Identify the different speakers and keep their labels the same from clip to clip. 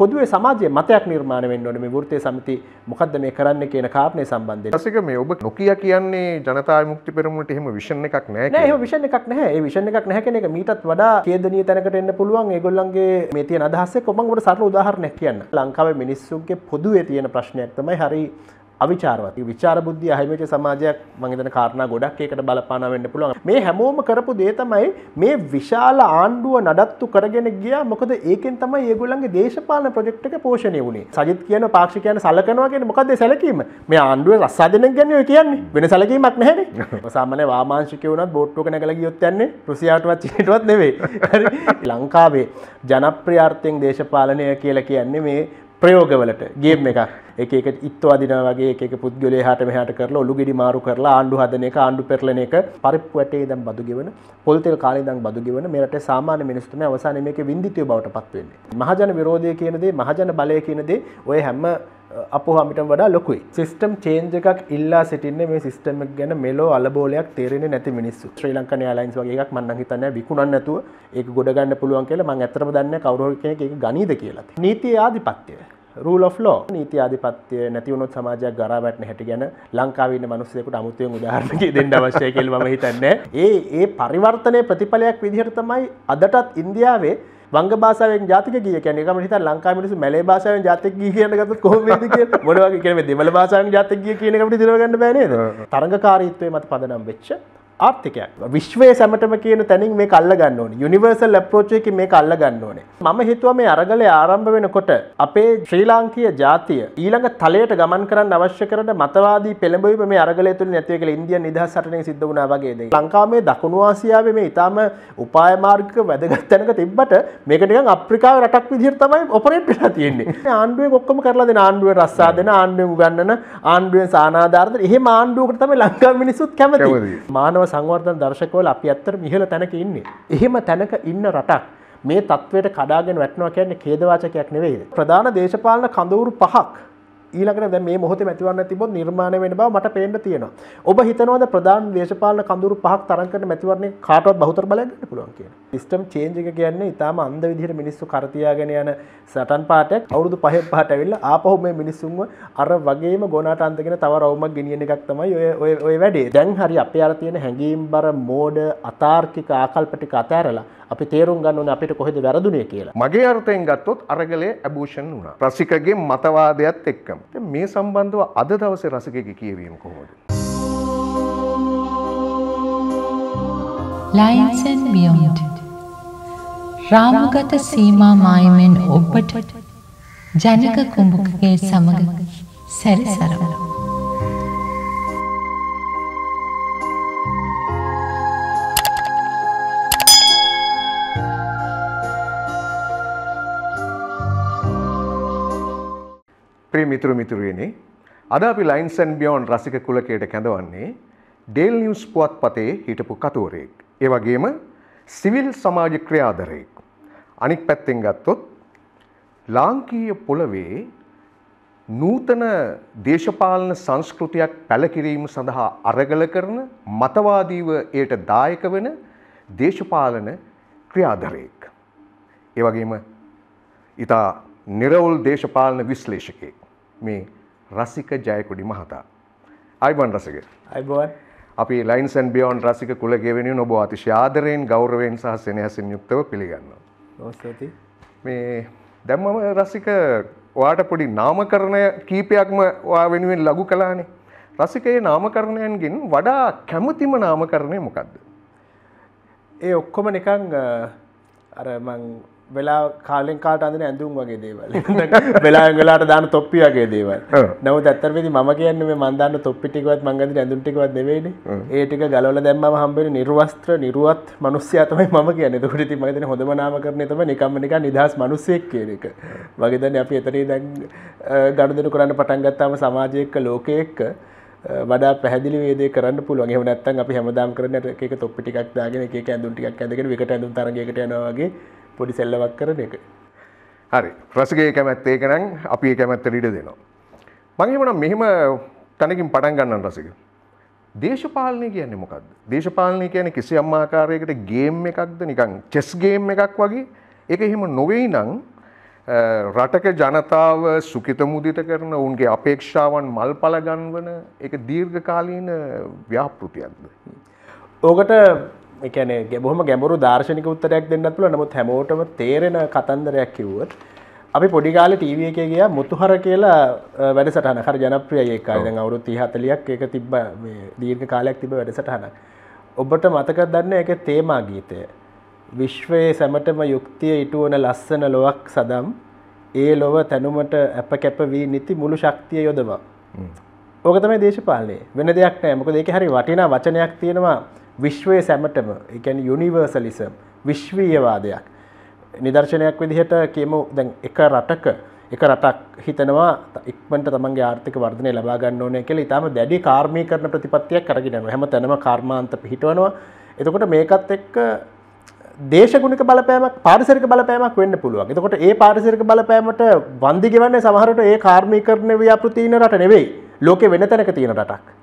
Speaker 1: පොදුවේ සමාජයේ මතයක් නිර්මාණය වෙන්න ඕනේ මේ වෘත්තීය සමිති මොකද්ද මේ කරන්න කියන කාරණේ සම්බන්ධයෙන්.
Speaker 2: රසික මේ ඔබ නොකිය කියන්නේ ජනතා විමුක්ති පෙරමුණට එහෙම විෂන් එකක් නැහැ
Speaker 1: නෑ එහෙම විෂන් එකක් නැහැ. ඒ විෂන් එකක් නැහැ කියන එක මීටත් වඩා ඛේදනීය තැනකට එන්න පුළුවන් ඒගොල්ලන්ගේ මේ තියෙන අදහස් එක්ක මම ඔබට සරල උදාහරණයක් කියන්න. ලංකාවේ මිනිස්සුන්ගේ පොදුවේ තියෙන ප්‍රශ්නයක් තමයි හරි අවිචාරවත්. විචාර බුද්ධිය අහිමිච්ච සමාජයක් මම හිතන කාරණා ගොඩක් ඒකට බලපානවා වෙන්න පුළුවන්. මේ හැමෝම කරපු දේ තමයි මේ විශාල ආණ්ඩුව නඩත්තු කරගෙන ගියා. මොකද ඒකෙන් තමයි ඒගොල්ලන්ගේ දේශපාලන ප්‍රොජෙක්ට් එක පෝෂණය වුණේ. සජිත් කියන පාක්ෂිකයන් සලකනවා කියන්නේ මොකද්ද සැලකීම? මේ ආණ්ඩුවේ රස්සාදෙනෙක් කියන්නේ ඔය කියන්නේ. වෙන සැලකීමක් නැහැනේ. සාමාන්‍ය වාමාංශිකයෝ වුණත් බෝට්ටුවක නැගලා ගියොත් යන්නේ රුසියාවටවත් චීනටවත් නෙවෙයි. හරි. ලංකාවේ ජනප්‍රිය අර්ථයෙන් දේශපාලනය කියලා කියන්නේ මේ ප්‍රයෝගවලට. ගේම් එකක්. එක එක ඉත්තු අදිනා වගේ එක එක පුද්ගලයා එහාට මෙහාට කරලා ඔලු ගෙඩි මාරු කරලා ආණ්ඩු හදන එක ආණ්ඩු පෙරලන එක පරිප්පු වැටේ ඉඳන් බදු ගෙවන පොල් තෙල් කාලේ ඉඳන් බදු ගෙවන මේ රටේ සාමාන්‍ය මිනිස්සු තමයි අවසානයේ මේකේ වින්දිතය බවට පත් වෙන්නේ. මහජන විරෝධය කියන දේ මහජන බලය කියන දේ ඔය හැම අපහමිටම වඩා ලොකුයි. සිස්ටම් චේන්ජ් එකක් ඉල්ලා සිටින්නේ මේ සිස්ටම් එක ගැන මෙලෝ අලබෝලයක් තේරෙන්නේ නැති මිනිස්සු. ශ්‍රී ලංකන් එයාලයින්ස් වගේ එකක් මම නම් හිතන්නේ විකුණන්න නැතුව ඒක ගොඩ ගන්න පුළුවන් කියලා මම ඇත්තටම දන්නේ කවුරු හරි කෙනෙක් ඒක ගනීද කියලා. නීතිය ආධිපත්‍යය. Rule of law. නීති ආධිපත්‍ය නැති වුණොත් සමාජයක් ගරා වැටෙන හැටි ගැන ලංකාවේ ඉන්න මිනිස්සුෙකුට අමුතුවෙන් උදාහරණයක් දෙන්න අවශ්‍යයි කියලා මම හිතන්නේ. ඒ ඒ පරිවර්තනයේ ප්‍රතිඵලයක් විදිහට තමයි අදටත් ඉන්දියාවේ වංග භාෂාවෙන් ජාතික ගීය කියන්නේ. ඒකම හිතා ලංකාවේ මිනිස්සු මැලේ භාෂාවෙන් ජාතික ගීය කියන ගත්තොත් කොහොම වෙයිද කියලා. මොන වගේ කියන්නේ මේ දෙමළ භාෂාවෙන් ජාතික ගීය කියන එක අපිට දිරව ගන්න බෑ නේද? තරඟකාරීත්වයේ මත පදනම් වෙච්ච ආර්ථිකයක්. විශ්වය සැමටම කියන තැනින් මේ කල්ල ගන්න ඕනේ. යුනිවර්සල් ඇප්‍රෝච් එකකින් මේක අල්ල ගන්න ඕනේ. මම හිතුවා මේ අරගලය ආරම්භ වෙනකොට අපේ ශ්‍රී ලාංකීය ජාතිය ඊළඟ තලයට ගමන් කරන්න අවශ්‍ය කරන මතවාදී පෙළඹවීම මේ අරගලය තුලින් නැති වෙ කියලා ඉන්දියන් නිදහස් රටනේ සිද්ධ වුණා වගේ දෙයක්. ලංකාවේ දකුණු ආසියාවේ මේ ඊටාම උපාය මාර්ගික වැදගත් තැනක තිබ්බට මේක නිකන් අප්‍රිකාවේ රටක් විදිහට තමයි ඔපරේට් වෙලා තියෙන්නේ. ආණ්ඩුවෙන් ඔක්කොම කරලා දෙන ආණ්ඩුවේ රස්සා දෙන ආණ්ඩුවෙන් උගන්නන ආණ්ඩුවෙන් සානාධාර දෙන. එහෙම ආණ්ඩුවකට තමයි ලංකාවේ මිනිස්සුත් කැමති මානව සංවර්ධන දර්ශකවල අපි ඇත්තට ඉහළ තැනක ඉන්නේ. එහෙම තැනක ඉන්න රටක් මේ තත්ත්වයට කඩාගෙන වැටෙනවා කියන්නේ ඛේදවාචකයක් නෙවෙයි. ප්‍රධාන දේශපාලන කඳවුරු පහක් ඊළඟට දැන් මේ මොහොතේ මැතිවරණ තිබොත් නිර්මාණය වෙන බව මට පේන්න තියෙනවා. ඔබ හිතනවාද ප්‍රධාන දේශපාලන කඳවුරු පහක් තරම් කරන මැතිවරණේ කාටවත් බහුතර බලයක් ගන්න පුළුවන් කියලා? සිස්ටම් චේන්ජ් එක කියන්නේ ඊටාම අන්ධ විදිහට මිනිස්සු කර තියාගෙන යන සටන් පාටයක් අවුරුදු 5 පහට ඇවිල්ලා ආපහු මේ මිනිස්සුන්ව අර වගේම ගොනාට අන්දගෙන තව රවුමක් ගෙනියන එකක් තමයි ඔය ඔය ඔය වැඩේ. දැන් හරි අපේ අර තියෙන හැඟීම්බර මෝඩ අතාර්කික ආකල්ප ටික අතෑරලා අපි තේරුම් ගන්න ඕනේ අපිට කොහෙද වැරදුනේ කියලා.
Speaker 2: මගේ අර්ථයෙන් ගත්තොත් අරගලය ඇබූෂන් වුණා. රසිකගේ මතවාදයත් එක්කම. මේ සම්බන්ධව අද දවසේ රසිකගේ කියවීම කොහොමද?
Speaker 3: Lines and Beyond රාමගත සීමා මායමෙන් ඔබට ජනක කුඹුකගේ සමග සැරිසරමු.
Speaker 2: ප්‍රිය මිතුරු මිතුරුවනි අද අපි ලයින්සන් බියෝන් රසික කුලකයට කැඳවන්නේ ඩේල් නිවස් පුවත් පතේ හිටපු කතුවරයෙක්. ඒ වගේම සිවිල් සමාජ ක්‍රියාදරයෙක්. අනික් පැත්තෙන් ගත්තොත් ලාංකීය පොළවේ නූතන දේශපාලන සංස්කෘතියක් පැලකිරීම සඳහා අරගල කරන මතවාදීව එයට දායක වෙන දේශපාලන ක්‍රියාදරයෙක්. ඒ වගේම ඉතා නිරවුල් දේශපාලන විශ්ලේෂකයෙක්. මේ රසික ජයකොඩි මහතා. අයිබන් රසික.
Speaker 1: අයිබෝන්
Speaker 2: අපි ලයින්සන් බියෝන් රසික කුලගෙවෙන ඔබ අතිශය ආදරයෙන් ගෞරවයෙන් සහ සෙනෙහසින් යුක්තව පිළිගන්නවා. මේ දැම්මම රසික ඔයාට පොඩි නාමකරණය කීපයක්ම වෙනුවෙන් ලඝු කළානේ. රසිකයේ නාමකරණයන්ගෙන් වඩා කැමතිම නාමකරණය මොකක්ද?
Speaker 1: ඒ ඔක්කොම නිකන් අර මං වෙලා කාලෙන් කාට අඳන ඇඳුම් වගේ දේවල්. වෙලා වෙලාට දාන තොප්පි වගේ දේවල්. මම කියන්නේ මේ මන් දාන්න තොප්පි ටිකවත් මං අඳින ඇඳුම් ටිකවත් නෙවෙයිනේ. ඒ ටික ගලවලා දැම්මම හම්බෙන නිර්වස්ත්‍ර නිර්වත් මිනිස්සයා තමයි මම කියන්නේ. ඒකට ඉතින් මම හිතන්නේ හොඳම නාමකරණය තමයි නිකම්ම නිකන් නිදහස් මිනිස්සෙක් කියන එක. වගේ දැන් අපි එතනින් දැන් ගනුදෙනු කරන්න පටන් ගත්තාම සමාජය එක්ක ලෝකයේ එක්ක වඩා පැහැදිලි වේදේ කරන්න පුළුවන්. එහෙම නැත්නම් අපි හැමදාම කරන එක එක තොප්පි ටිකක් දාගෙන එක එක ඇඳුම් ටිකක් ඇඳගෙන විකට ඇඳුම් තරගයකට යනවා වගේ පොඩි සෙල්ලමක් කරන එක.
Speaker 2: හරි. රසිකයේ කැමැත්ත ඒක නම් අපි කැමැත්ත ඉඩ දෙනවා. මම එහෙමනම් මෙහෙම තැනකින් පටන් ගන්නම් රසික. දේශපාලනය කියන්නේ මොකක්ද? දේශපාලනය කියන්නේ කිසියම් ආකාරයකට ගේම් එකක්ද නිකන් චෙස් ගේම් එකක් වගේ. ඒක එහෙම නොවේයි නම් රටක ජනතාව සුකිත මුදිත කරන උන්ගේ අපේක්ෂාවන් මල් පලගන්වන එක දීර්ඝකාලීන ව්‍යාපෘතියක්ද.
Speaker 1: ඕකට එකන ගැබොහම ගැඹුරු දර්ශනික උත්තරයක් දෙන්නත් පුළ නමුත් හැමෝටම තේරෙන කතන්දරයක් කිව්වත් අපි පොඩිකාල ටීව එක ගිය මුතුහර කියලා වැඩසටහන හර ජනප්‍රිය ඒකායි. අවුරු තිහතලියක් එක තිබ්බ දීර්ඝ කාලයක් තිබ වැඩසටහන ඔබට මතක දන්න එක තේමා ගීතය? විශ්වයේ සැමටම යුක්තිය ඉටුවන ලස්සන ලොවක් සදම් ඒ ලොව තැනුමට ඇප කැප වී නිති මුළු ශක්තිය යොදවා. ඕකතමයි දේශපාලනේ. වෙන දෙයක් නෑ. මොකද ඒක හරි වටිනා වචනයක් තියෙනවා විශ්වය සැමටම එකැන යුනිවර්සලිසම් විශ්වීයවාදයක් නිදර්ශනයක් විදිහට කියමු දැන් එක රටක එක රටක් හිතනවා ඉක්මට තමන්ගේ ආර්ථික වර්ධනය ලබාගන්න ඕනය කියල ඉතාම දැඩි කාර්මී කරන ප්‍රතිපත්තියක් කරගෙනව හැම තැනම කර්මාන්ත පිහිටවනවා එතකොට මේකත් එක්ක දේශගුණික බලපෑමක් පාරිසරික බලපෑමක් වෙන්න පුළුවන්. එතකොට ඒ පාරිසරික බලපෑමට වන්දි ගෙවන්නේ සමහරට ඒ කාර්මීකරණ ව්‍යාපෘතින රට නෙවෙයි. ලෝකෙ වෙන තැනක තියෙන රටක්.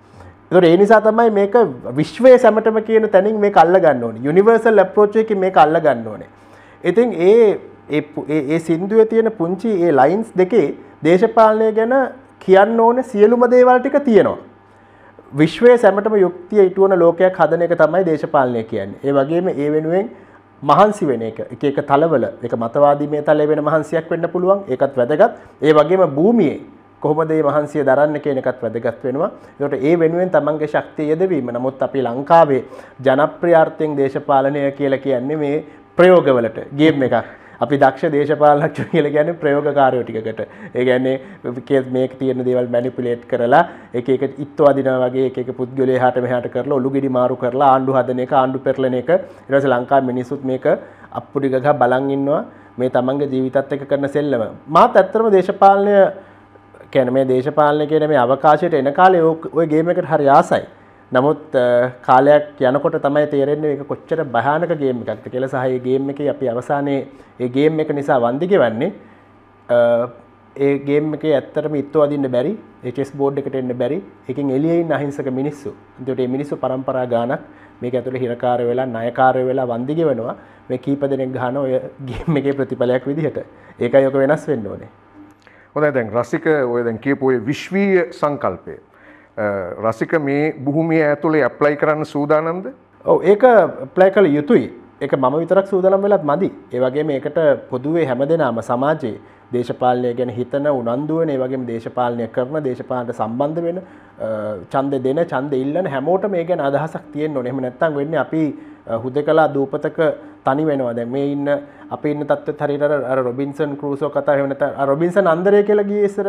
Speaker 1: එතකොට ඒ නිසා තමයි මේක විශ්වයේ සැමටම කියන තැනින් මේක අල්ල ගන්න ඕනේ. යුනිවර්සල් අප්‍රෝච් එකකින් මේක අල්ල ගන්න ඕනේ. ඉතින් ඒ ඒ සින්දුවේ තියෙන පුංචි ඒ ලයින්ස් දෙකේ දේශපාලනය ගැන කියන්න ඕන සියලුම දේවල් ටික තියෙනවා. විශ්වයේ සැමටම යුක්තිය ඉටුවන ලෝකයක් හදන එක තමයි දේශපාලනය කියන්නේ. ඒ වගේම ඒ වෙනුවෙන් මහන්සි වෙන එක එක එක තලවල එක මතවාදී මේ තලය වෙන මහන්සියක් වෙන්න පුළුවන් ඒකත් වැදගත් ඒ වගේම භූමියේ කොහොමද මේ මහන්සිය දරන්න කියන එකත් වැදගත් වෙනවා. ඒකට ඒ වෙනුවෙන් තමන්ගේ ශක්තිය යෙදවීම. නමුත් අපි ලංකාවේ ජනප්‍රියාර්ථයෙන් දේශපාලනය කියලා කියන්නේ මේ ප්‍රයෝගවලට. ගේම් එකක්. අපි දක්ෂ දේශපාලනක්ෂ කියල ගැන ප්‍රයෝගකාරයෝ ටිකට ඒ ගැන්නේ මේක තියෙන දේවල් මැනිපිලේට් කරලා එක එක ඉත්ව අදින වගේ එක පුද්ගලේ හට මෙහට කරලා ඔලු ගෙඩි මාරු කරලා ආණ්ඩු හදන එක ආණ්ඩු පෙරලන එක. රස ලංකා මිනිසුත් මේක අපපුඩිගහ බලන් ඉන්නවා. මේ තමන්ගේ ජීවිතත් එක කරන සෙල්ලම. මාත් ඇත්තරම දේශපාලනය කැන මේ දේශපාලනය කියන මේ අවකාශයට එන කාලේ ඔය ගේම එකට හරි ආසයි නමුත් කාලයක් යනකොට තමයි තේරෙන්නේ එක කොච්චර භයානක ගේම් එකක්ද කියලා සහ ඒ ගේම් එකේ අපි අවසානයේ ඒ ගේම් එක නිසා වන්දි ගෙවන්නේ ඒ ගේම් එකේ ඇත්තටම ඉත්තු අදින්න බැරි ඒ චෙස් බෝඩ් එකට එන්න බැරි එකකින් එළියේ ඉන්න අහිංසක මිනිස්සු. එතකොට මේ මිනිස්සු પરම්පරා ගානක් මේක ඇතුලේ හිරකාරය වෙලා ණයකාරය වෙලා වන්දි ගෙවනවා. මේ කීප දෙනෙක් ගහන ඔය ගේම් එකේ ප්‍රතිඵලයක් විදිහට. ඒකයි ඔක වෙනස් වෙන්න ඕනේ.
Speaker 2: හොඳයි. දැන් රසික ඔය දැන් කියපු ඔය විශ්වීය සංකල්පය. රසික මේ බුහුමිය ඇතුළේ ඇප්ලයි කරන්න සූදානන්ද
Speaker 1: ඔව ඒක ප්ලයි කළ යුතුයි. එක මම විතරක් සූදනම් වෙලත් මදි. ඒවගේ මේකට පොදුවේ හැම දෙනාම සමාජයේ දේශපාලනය ගැන හිතන උනන්දුවන ඒ වගේ දේශපාලනය කරන දේශපාලට සම්බන්ධ වෙන චන්ද දෙන චන්ද ඉල්ලන හැමෝට මේ ගැන අදහසක් තියෙන් නොනෙම නැත්තන් වෙන්න අපි හුද කලා දූපතක තනි වෙනවා. දැ මේ ඉන්න අප ඉන්න තත්ව හරිට රොබින්සන් කරුසෝ කතා හනත රොබින්සන් අන්දරය කියලගේ ඉස්සර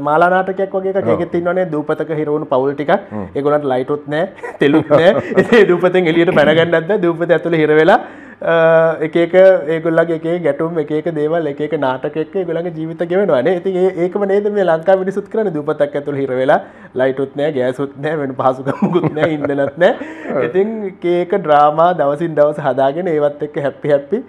Speaker 1: මාලානාටකයක් වගේ තින්නනේ දූපතක හිරුණු පවල්ටික එගොලට ලයිටොත් නෑ තෙලුත් නෑ. දූපතෙන් එලියට පැනගන්නද දූපත ඇතුළ හිරවෙලා එක ඒගොල්ලගේ එක ගැටුම් එක දේවල් එක නාටකෙක් ගොලගේ ජීවිත ගෙවනවානේ. ඇති ඒකම නේද මේ ලංකා මිනිසුත් කරන දුපතක් ඇතුළ හිරවෙලා ලයිටුත් නෑ ගෑසුත් නෑ වෙන පහසුකමකුත් නෑ ඉන්නලත් නෑ. ඉතින් ඒක ඩ්‍රාමා දවසින් දවස හදාගෙන ඒවත් එක්ක හැප්පි හැප්පි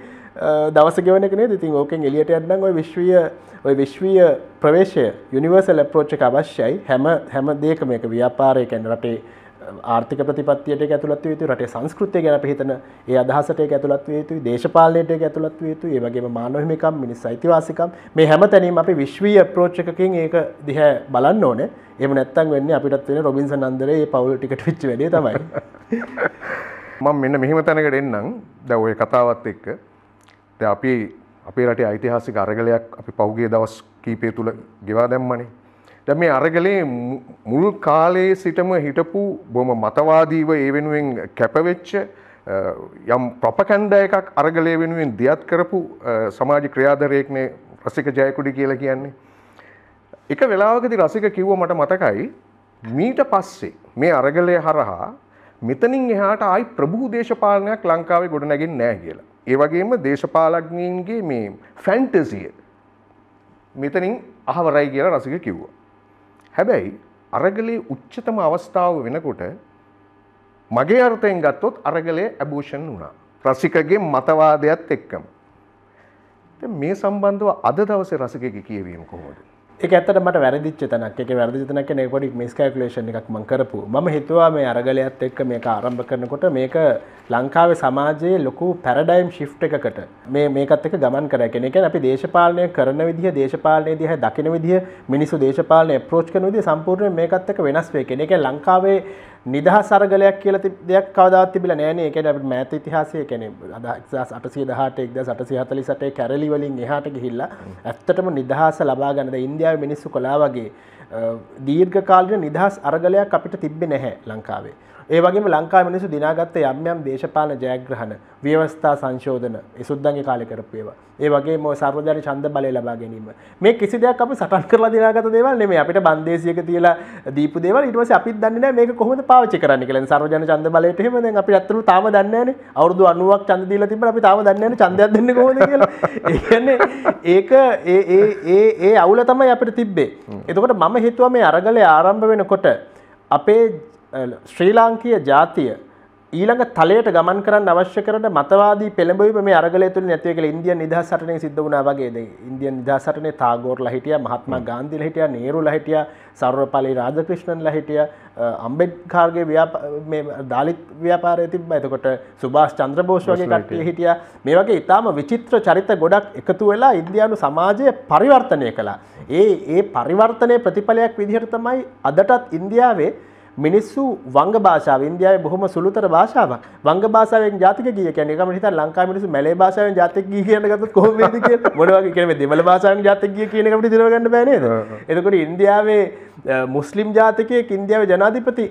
Speaker 1: දවස ගෙවන කනේ ඉතින් ඕකෙන් එලියට යන්න ඔය විශ්වීය ඔය විශ්වීය ප්‍රවේශය යුනිවර්සල් අප්‍රෝච්චක අවශ්‍යයි. හැම හැම දේක මේක ව්‍යාපාරය කැන රටේ ආර්ථික ප්‍රතිපත්තියට ඇතුළත් යුතු රටේ සංස්කෘතිය ගැන පිහිතන ඒ අදහසට ඇතුළත් යුතුයි දේශපාලනයට ඇතුළත් යුතු ඒ වගේම මානවහිමිකම් මිනිස් අයිතිවාසිකම්. මේ හැම තැනීම අපි විශ්වීය අප්‍රෝච් එකකින් ඒක දිහැ බලන්න ඕනේ. එහෙම නැත්තම් වෙන්නේ අපිටත් වෙන රොබින්සන් අන්දරේ ඒ පවුල් ටිකට වෙච්ච වැඩේ තමයි.
Speaker 2: මම මෙන්න මෙහෙම තැනකට එන්නම්. දැන් ඔය කතාවත් එක්ක. දැන් අපි අපේ රටේ ඓතිහාසික අරගලයක් අපි පහුගිය දවස් කීපය තුල ගෙවා දැම්මනේ. දැ මේ අරගලේ මුල් කාලයේ සිටම හිටපු බොම මතවාදීව ඒ වෙනුවෙන් කැපවෙච්ච යම් ප්‍රොපකැන්ඩ එකක් අරගලය වෙනුවෙන් දියත් කරපු සමාජ ක්‍රියාදරයෙක්නේ රසික ජයකුඩි කියලා කියන්නේ. එක වෙලාවකති රසික කිව්ව මට මතකයි මීට පස්සේ මේ අරගලය හරහා මෙතනින් එහාට ආයි ප්‍රභූ දේශපාලනයක් ලංකාවේ ගොඩනැගින් නෑ කියලා. ඒ වගේම දේශපාලඥයින්ගේ මේ ෆැන්ටසිය මෙතනින් අහවරයි කියලා රසික කිව්වා. හැබැයි අරගලේ උච්චතම අවස්ථාව වෙනකොට මගේ අර්ථයෙන් ගත්තොත් අරගලය ඇබූෂන් වුණා. රසිකගේ මතවාදයක්ත් එක්කම. මේ සම්බන්ධව අද දවසේ රසිකගේ කියවීම කොහොමද?
Speaker 1: එක ඇත්තට මට වැරදිච්ච තනක්. එක වැරදි තනක් නේ පොඩි මිස්කල්කුලේෂන් එකක් මං කරපු. මම හිතුවා මේ අරගලයත් එක්ක මේක ආරම්භ කරනකොට මේක ලංකාවේ සමාජයේ ලොකු පැරඩයිම් ශිෆ් එකකට. මේ මේකත් එක ගමන් කර. කෙනෙක අපි දේශපාලනය කරන විදිහ දේශපාලනය දිහ දකින විදිහ මිනිසු දේශපාලනය ප්‍රෝච් කන විදි සම්පූර්ණය මේකත් එක වෙනස් වේ කෙනෙක ලංකාවේ නිදහ සරගලයක් කියල දෙයක් කවදත් තිබිල නෑන එක අප මෑත ඉතිහාසය කැන අදක්ස් අටසිය දහට එක්ද සටසි හතලි සටේ කැරලි වලින් එහට ගිහිල්ලා ඇත්තටම නිදහස ලබා ගන්නද ඉන්දියාව මිනිස්සු කලා වගේ දීර්ඝ කාලන නිදහස් අරගලයක් අපිට තිබ්බෙ නැහැ ලංකාවේ. ඒ වගේම ලංකා මිනිසු දිනාගත්ත යම් යම් දේශපාලන ජයග්‍රහණ ව්‍යවස්ථා සංශෝධන ඉසුද්දන්ගේ කාලෙ කරපේවා ඒ වගේ ම සර්වධන චන්ද බලය ලබා ගැනීම. මේ කිසි දෙයක් අපි සටන් කරලා දිනාගත දේවල් නෙමෙයි. අපිට බන්දේසියක තියලා දීපු දේවල් ඊට පස්සේ අපිත් දන්නේ නැහැ මේක කොහොමද පාවිච්චි කරන්න කියලා. සර්වජන ඡන්ද බලයට එහෙම දැන් අපි ඇත්තටම තාම දන්නේ නැහැනේ අවුරුදු 90ක් ඡන්ද දීලා තිබ්බට අපි තාම දන්නේ නැහැනේ ඡන්දයක් දෙන්නේ කොහොමද කියලා. ඒ කියන්නේ ඒක ඒ ඒ ඒ ඒ අවුල තමයි අපිට තිබ්බේ. එතකොට මම හිතුවා මේ අරගලය ආරම්භ වෙනකොට අපේ ශ්‍රී ලාංකීය ජාතිය ඊළඟ තලයට ගමන් කරන්න අවශ්‍ය කරන මතවාදී පෙළඹවීම මේ අරගලය තුළ නැතිව කියලා ඉන්දියන් නිදහස් සටනේ සිද්ධ වුණා වගේ. දැන් ඉන්දියන් නිදහස් සටනේ තාගෝර්ලා හිටියා මහත්මා ගාන්ධිලා හිටියා නේරුලා හිටියා සර්වපල්ලි රාජකෘෂ්ණන්ලා හිටියා අම්බෙඩ්කර්ගේ මේ දාලිත් ව්‍යාපාරය තිබ්බා. එතකොට සුභාෂ් චන්ද්‍රබෝස් වගේ කට්ටිය හිටියා. මේ වගේ ඊටාම විචිත්‍ර චරිත ගොඩක් එකතු වෙලා ඉන්දියානු සමාජය පරිවර්තනය කළා. ඒ ඒ පරිවර්තනයේ ප්‍රතිඵලයක් විදිහට තමයි අදටත් ඉන්දියාවේ මිනිස්සු වංග භාෂාව ඉන්දියාවේ බොහොම සුළුතර භාෂාවක්. වංග භාෂාවෙන් ජාතික ගීය කියන්නේ ඒකම හිතා ලංකාවේ මිනිස්සු මැලේ භාෂාවෙන් ජාතික ගීය කියන ගත්තොත් කොහොම වේද කියලා? මොන වගේ කියන්නේ දෙමළ භාෂාවෙන් ජාතික ගීය කියන එක අපිට දිරව ගන්න බෑ නේද? එතකොට ඉන්දියාවේ මුස්ලිම් ජාතිකයෙක් ඉන්දියාවේ ජනාධිපති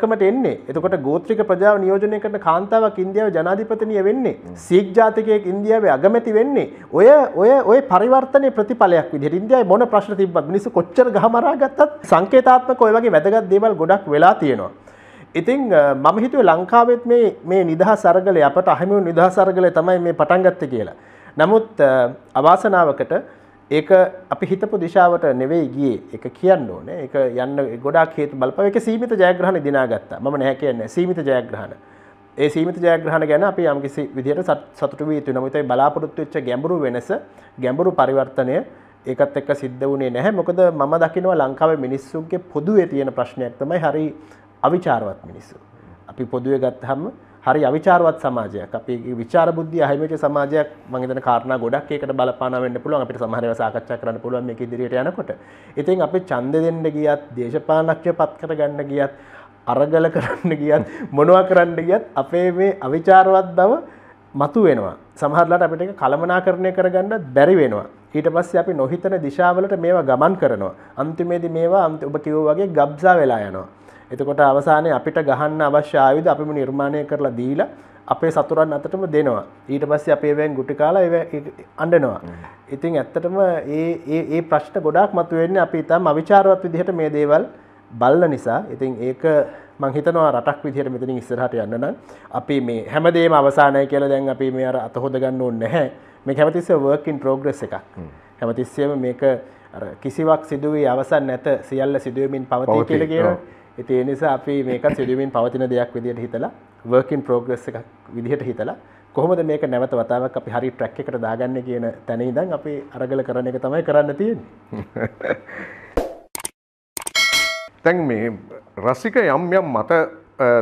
Speaker 1: කමට එන්නේ. එතකොට ගෝත්‍රික ප්‍රජාව නියෝජනය කරන කාන්තාවක් ඉන්දියාව ජනාධිපතිනය වෙන්නේ. සීක් ජාතිකයෙක් ඉන්දියාවේ අගමැති වෙන්නේ. ඔය ඔය ඔය පරිවර්තනය ප්‍රතිඵලයක් විදිහට ඉන්දියාවේ මොන ප්‍රශ්න තිබ්බත් මිනිස්සු කොච්චර ගහමරා ගත්තත් සංකේතාත්මක ඔය වගේ වැදගත් දේවල් ගොඩක් වෙලා තියෙනවා. ඉතින් මම හිතුවේ ලංකාවෙත් මේ මේ නිදහස් අරගලේ අපට අහිමි වූ නිදහස් අරගලේ තමයි මේ පටන් ගත්තේ කියලා. නමුත් අවාසනාවකට ඒක අපි හිතපු දිශාවට නෙවෙයි ගියේ. එක කියන්න ඕනේ. ඒක යන්න ගොඩක් හේතු බලපව. එක සීමිත ජයග්‍රහණ දිනාගත්තා. මම නැහැ කියන්නේ. සීමිත ජයග්‍රහණ. ඒ සීමිත ජයග්‍රහණ ගැන අපි යම්කිසි විදිහට සතුටු වී යුතුයි නමුත් ඒ බලාපොරොත්තු වෙච්ච ගැඹුරු වෙනස ගැඹුරු පරිවර්තනය ඒකත් එක්ක සිද්ධ වුණේ නැහැ. මොකද මම දකිනවා ලංකාවේ මිනිස්සුන්ගේ පොදුවේ තියෙන ප්‍රශ්නයක් තමයි හරි අවිචාරවත් මිනිස්සු. අපි පොදුවේ ගත්තහම හරි අවිචාරවත් සමාජයක් අපි විචාර බුද්ධිය අහිමිච්ච සමාජයක් මම හිතන කාරණා ගොඩක් ඒකට බලපාන වෙන්න පුළුවන් අපිට සමහර ඒවා සාකච්ඡා කරන්න පුළුවන් මේක ඉදිරියට යනකොට. ඉතින් අපි ඡන්දෙ දෙන්න ගියත් දේශපාලනඥය පත් කරගන්න ගියත් අරගල කරන්න ගියත් මොනවා කරන්න ගියත් අපේ මේ අවිචාරවත් බව මතු වෙනවා. සමහරලාට අපිට ඒක කළමනාකරණය කරගන්න බැරි වෙනවා. ඊට පස්සේ අපි නොහිතන දිශාවලට මේවා ගමන් කරනවා. අන්තිමේදී මේවා ඔබ කිව්වා වගේ ගබ්සා වෙලා යනවා. එතකොට අවසානයේ අපිට ගහන්න අවශ්‍ය ආයුධ අපිම නිර්මාණය කරලා දීලා අපේ සතුරන් අතටම දෙනවා. ඊට පස්සේ අපේ වැන් ගුටි කාලා ඒව අඬනවා. ඉතින් ඇත්තටම ඒ ඒ ප්‍රශ්න ගොඩාක් මතුවෙන්නේ අපි ඊටම අවිචාරවත් විදිහට මේ දේවල් බලන නිසා. ඉතින් ඒක මං හිතනවා රටක් විදිහට මෙතනින් ඉස්සරහට යන්න නම් අපි මේ හැමදේම අවසానයි කියලා දැන් අපි මේ අර අත හොද ගන්න ඕනේ නැහැ. හැමතිස්සෙම work in progress එකක්. හැමතිස්සෙම මේක කිසිවක් සිදුවී අවසන් නැත සියල්ල සිදුවමින් පවතී කියලා කියනවා. ඉතින් ඒ නිසා අපි මේක සිදුවමින් පවතින දෙයක් විදිහට හිතලා work in progress එකක් විදිහට හිතලා කොහොමද මේක නැවත වතාවක් අපි හරි ට්‍රැක් එකට දාගන්නේ කියන තැන ඉඳන් අපි අරගල කරන එක තමයි කරන්න තියෙන්නේ.
Speaker 2: දැන් මේ රසික යම් යම් මත